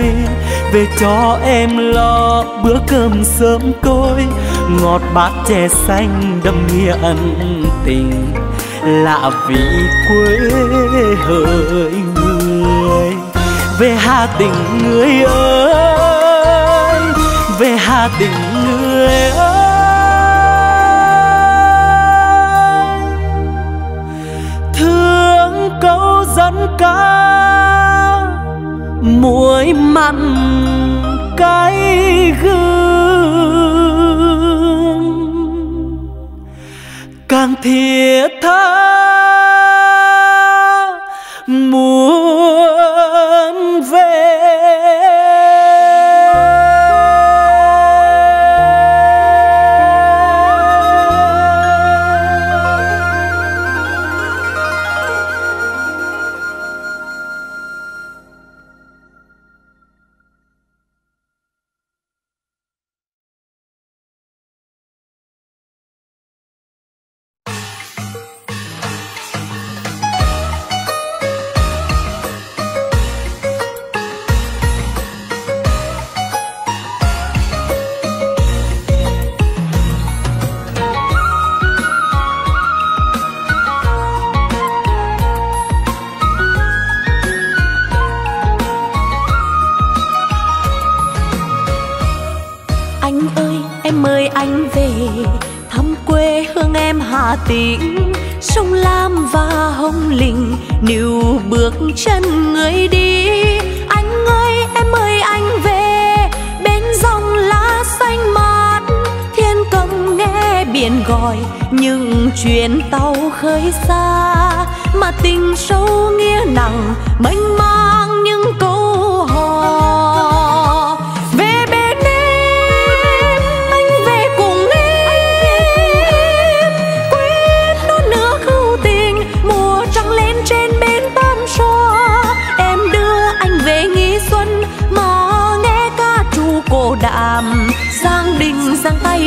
về cho em lo bữa cơm sớm tối ngọt bát chè xanh đậm nghĩa ân tình là vì quê hỡi người. Về hà tình người ơi, về hà tình người ơi. Thương câu dẫn ca, muối mặn cay gương. Càng thiết tha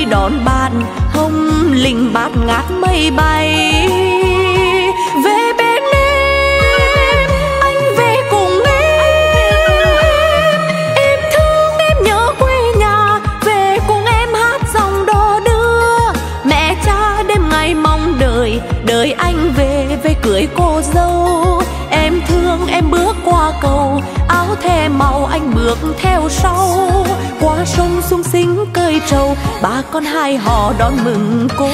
đón bạn hồng linh bát ngát mây bay. Anh bước theo sau. Qua sông sung sinh cơi trầu ba con hai họ đón mừng cô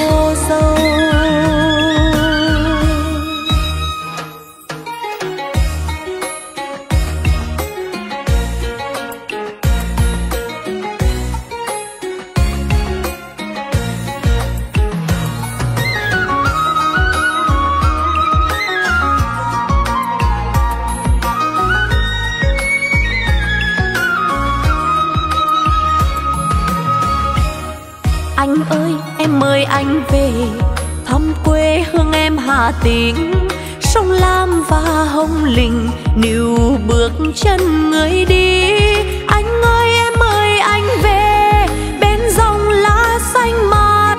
dâu. Em sông lam và hồng linh níu bước chân người đi. Anh ơi, em ơi, anh về. Bên dòng lá xanh mát,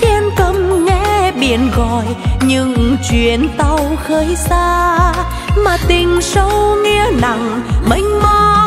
thiên cầm nghe biển gọi. Những chuyến tàu khơi xa, mà tình sâu nghĩa nặng, mênh mông.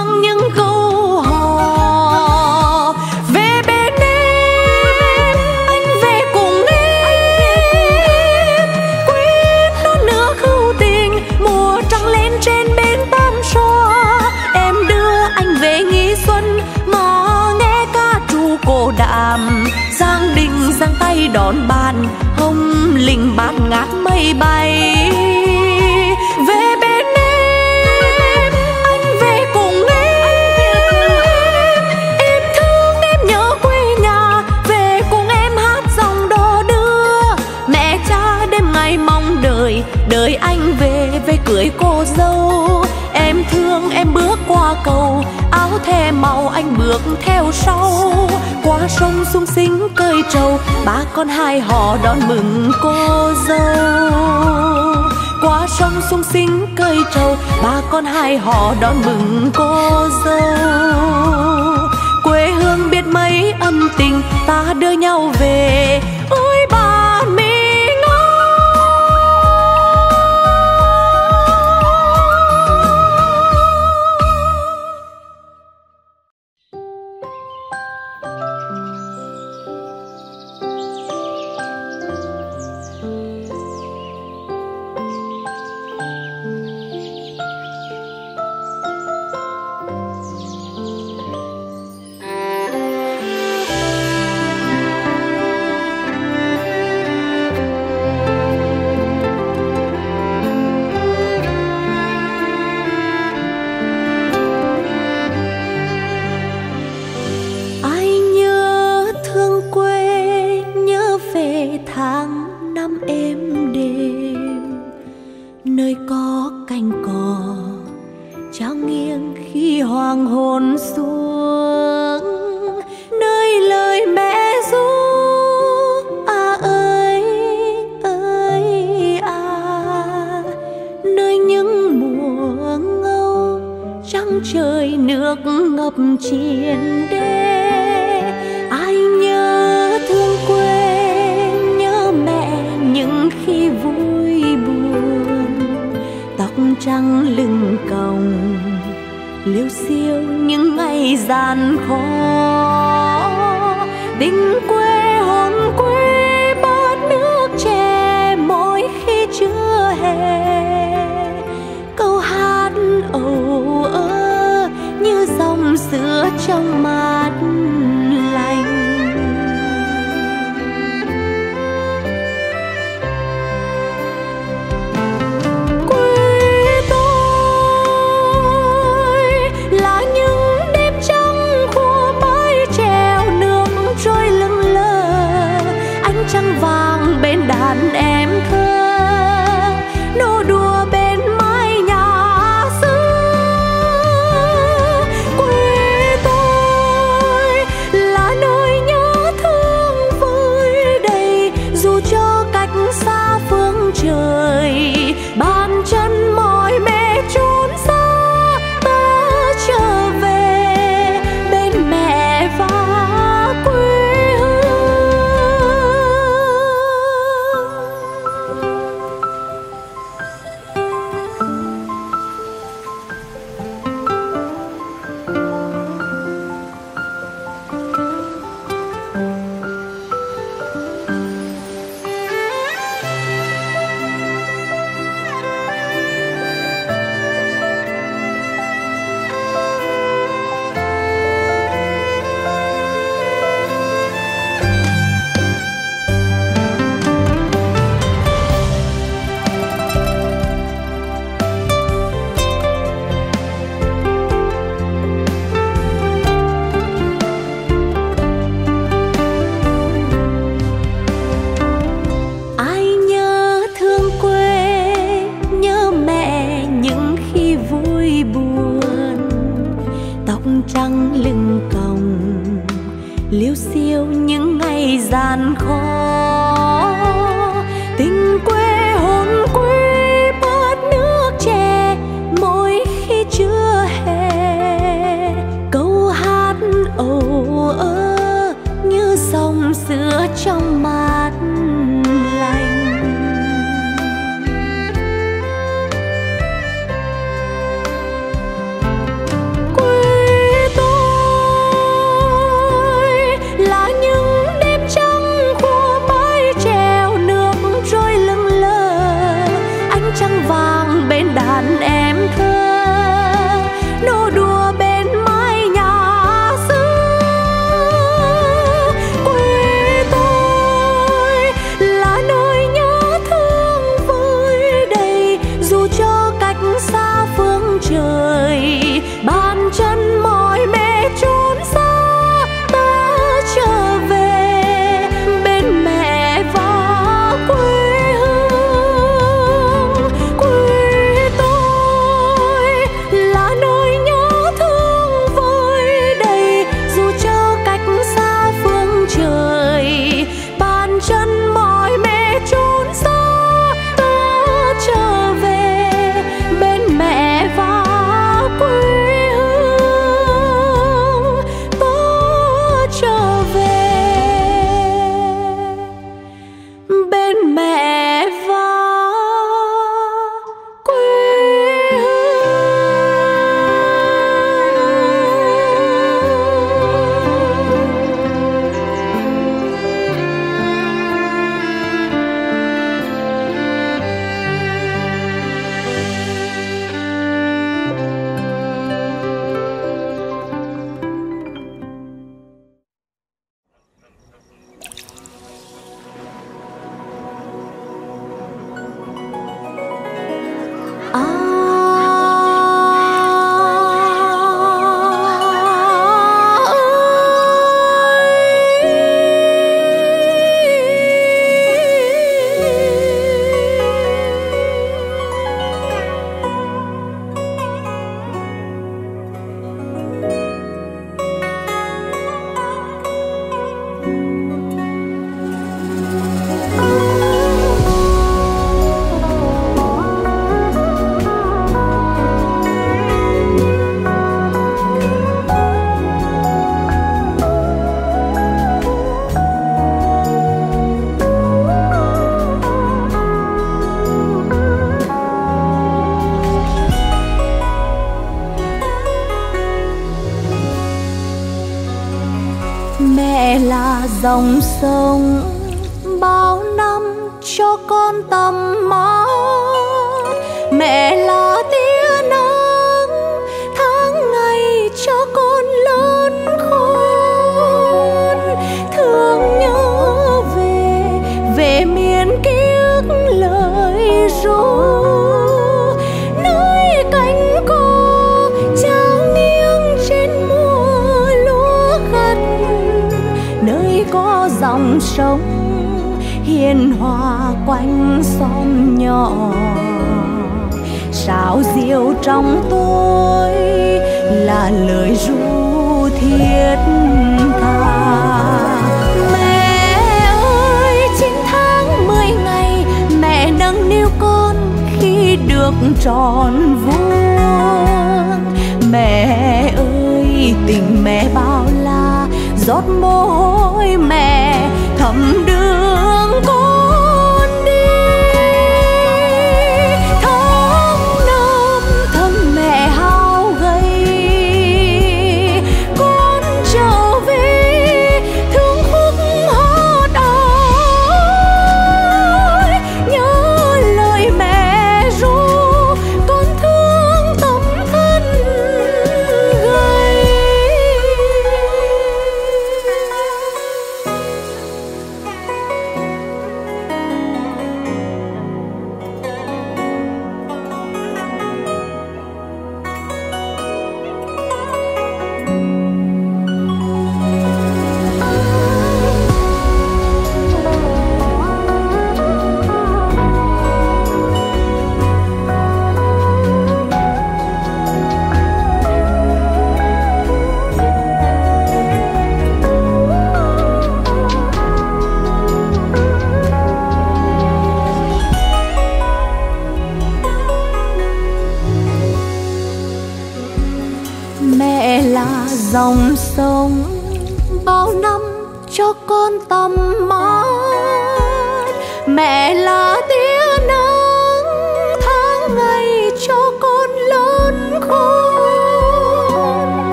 Mây bay về bên em, anh về cùng em. Em thương em nhớ quê nhà, về cùng em hát dòng đò đưa. Mẹ cha đêm ngày mong đợi đợi anh về về cưới cô dâu. Em thương em bước qua cầu, áo thề màu anh bước theo sau. Qua sông sung sinh trâu, ba con hai họ đón mừng cô dâu. Qua sông sung sinh cơi trầu ba con hai họ đón mừng cô dâu. Quê hương biết mấy ân tình, ta đưa nhau về trời nước ngập triền đê. Ai nhớ thương quê nhớ mẹ những khi vui buồn. Tóc trắng lưng còng, liêu xiêu những ngày gian khó. Đinh quê giữa trong mát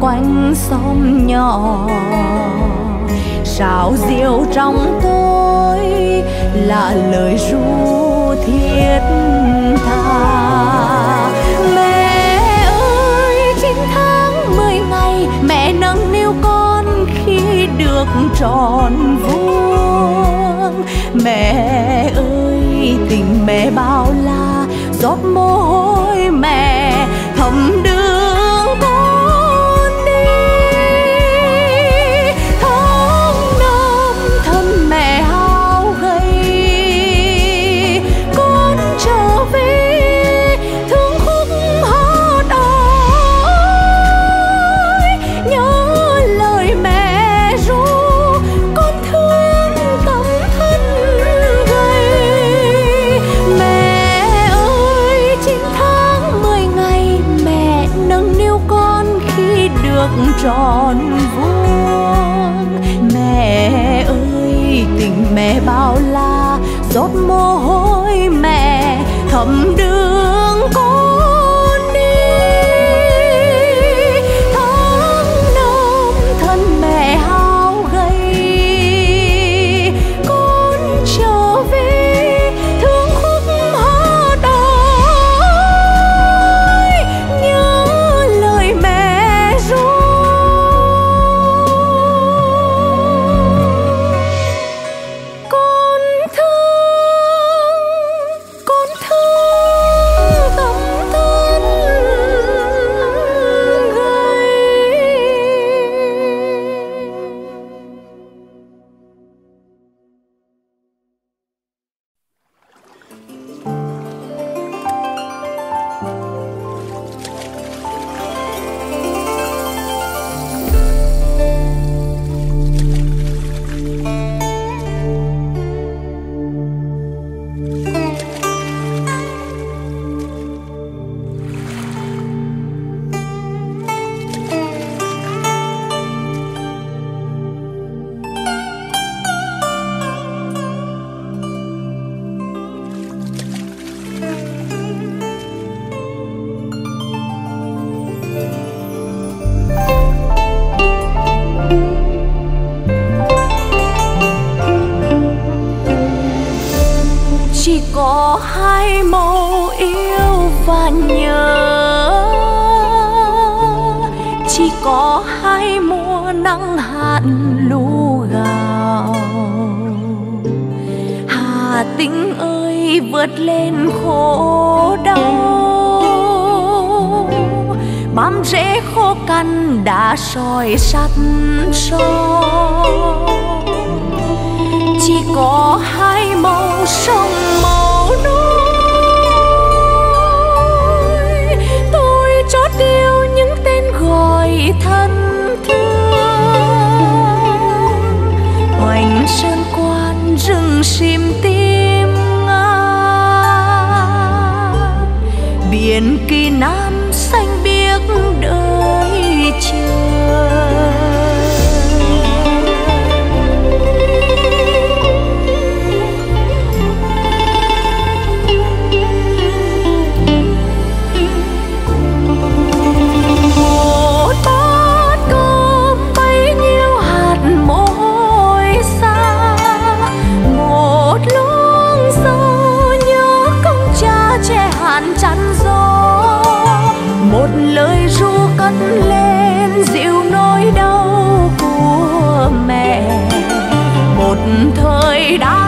quanh xóm nhỏ. Sáo diều trong tôi là lời ru thiết tha. Mẹ ơi, chín tháng mười ngày, mẹ nâng niu con khi được tròn vuông. Mẹ ơi, tình mẹ bao la, giọt mồ hôi mẹ thấm đưa chỉ có hai mùa nắng hạn lũ gạo hà tĩnh ơi, vượt lên khổ đau. Bám rễ khô cằn đã soi sắt sâu. Chỉ có hai màu sông màu núi gọi thân thương. Hoành sơn quan rừng sim tim nga biển kỳ nam Frida.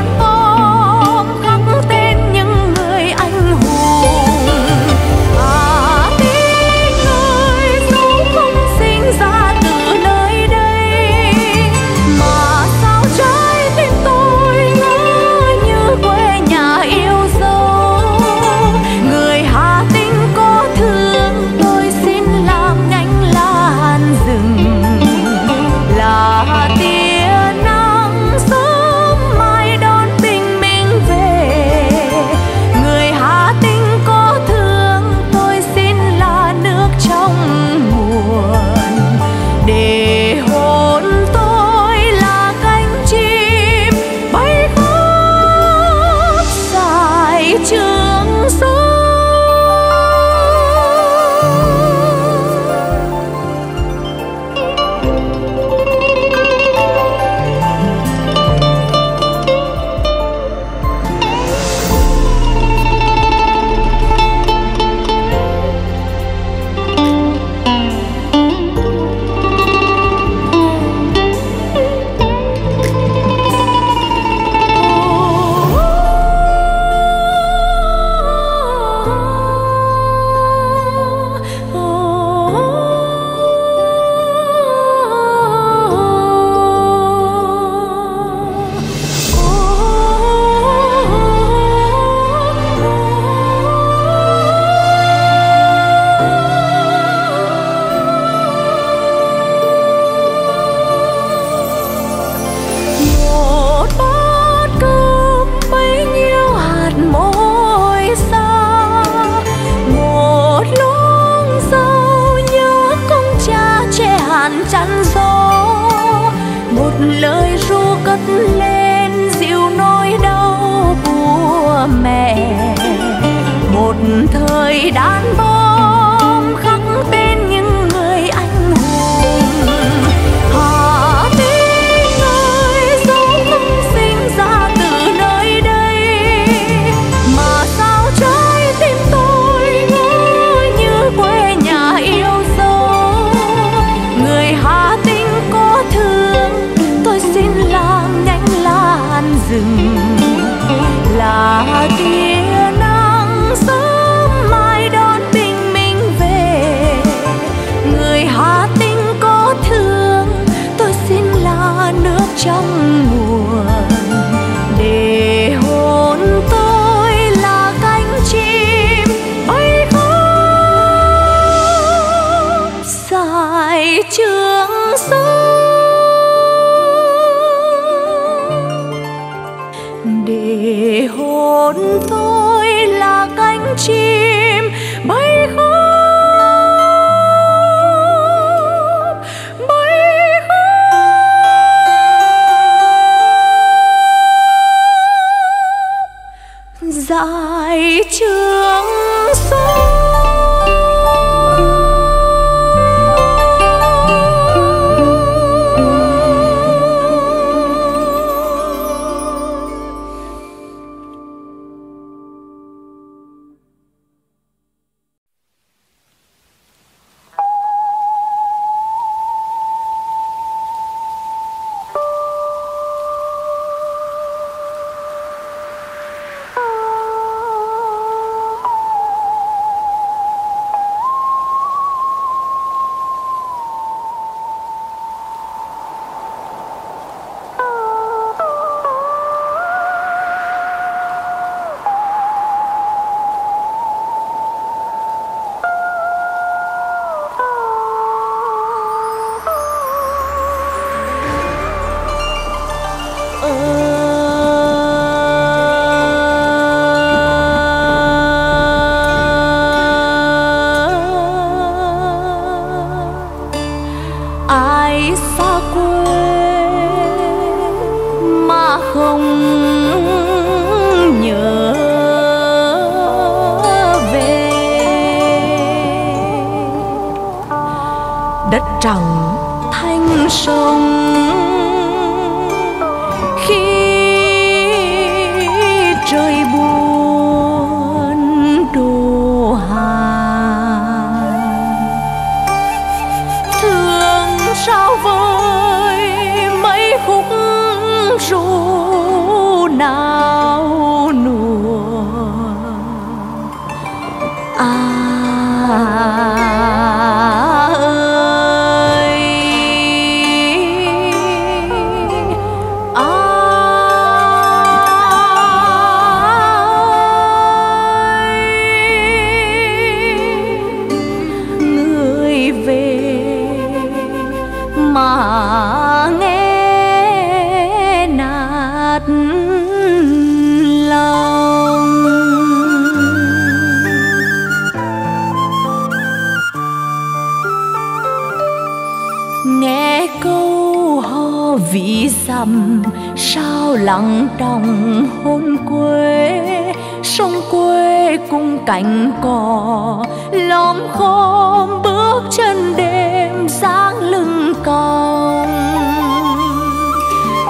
đồng cỏ, lom khom bước chân đêm sáng lưng còng.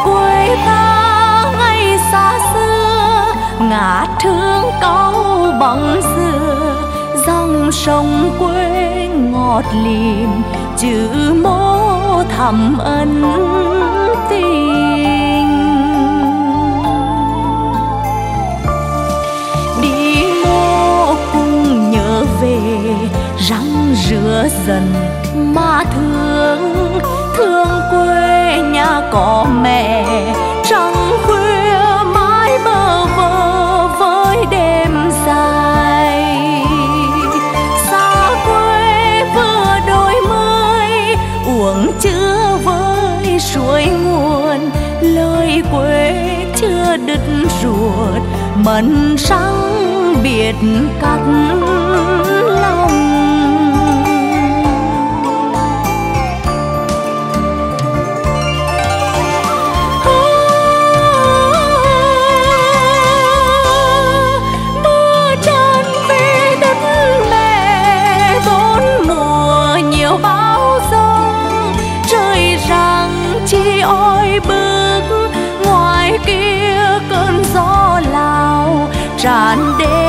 Quê ta ngày xa xưa, ngã thương cau bóng dừa dòng sông quê ngọt lìm, chữ mô thầm ân tình. răng rửa dần. Mà thương thương quê nhà có mẹ. Trăng khuya mãi bơ vơ với đêm dài. Xa quê vừa đôi mới, uống chữ với suối nguồn. Lời quê chưa đứt ruột, mần răng biệt cắt lòng. tràn đêm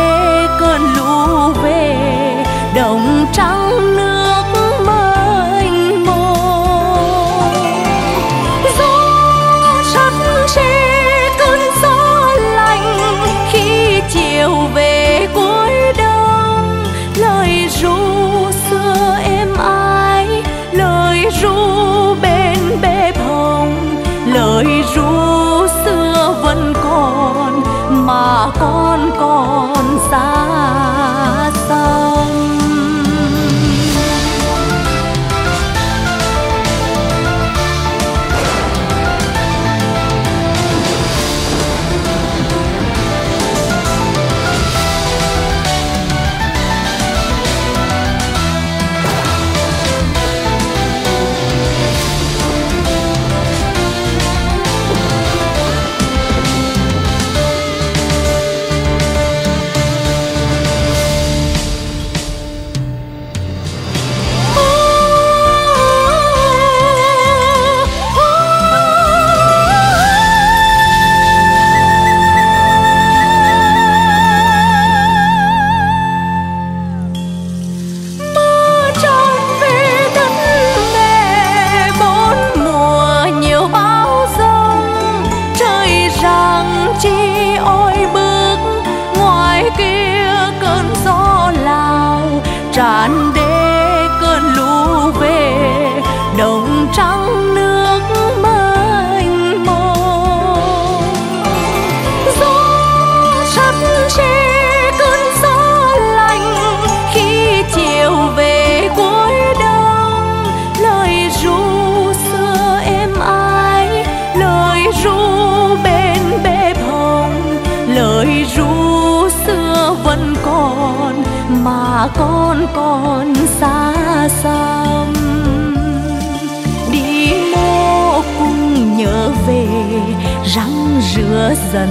rửa dần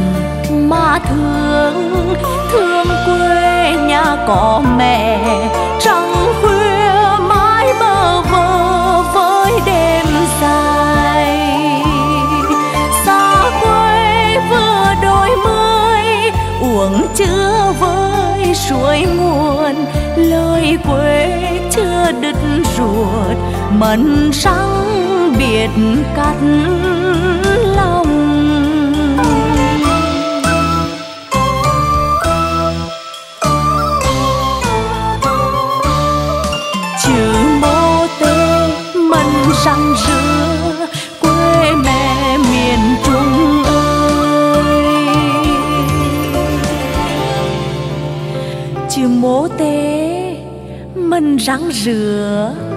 mà thương thương quê nhà có mẹ. Trăng khuya mãi bơ vơ với đêm dài. Xa quê vừa đôi mươi uống chưa với suối nguồn. Lời quê chưa đứt ruột mận trắng biệt cắt lau. thân răng rửa.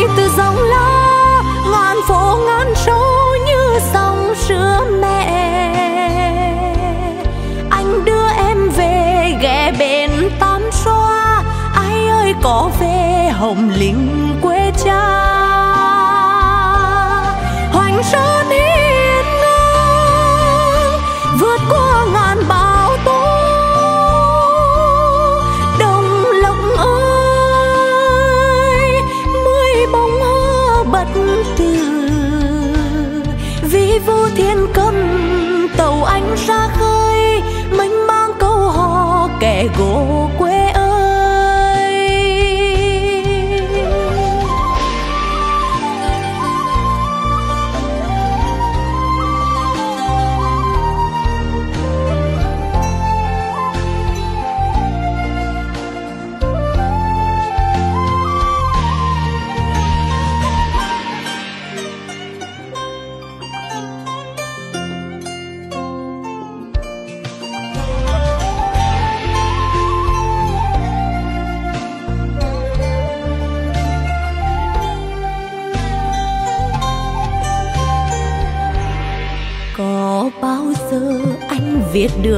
Kayıt düzen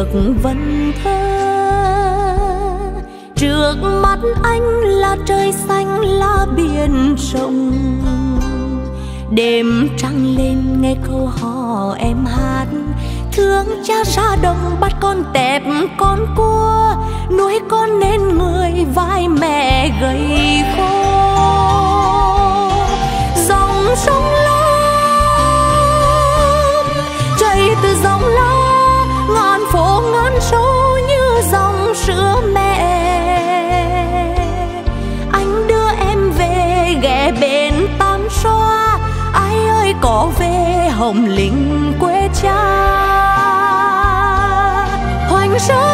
được vần thơ. Trước mắt anh là trời xanh, là biển rộng. Đêm trăng lên nghe câu hò em hát. Thương cha ra đồng bắt con tẹp con cua. Nuôi con nên người vai mẹ gầy khô. Dòng sông sữa mẹ. Anh đưa em về ghé bên tam xoa. Ai ơi, có về hồng linh quê cha. Hoành sơn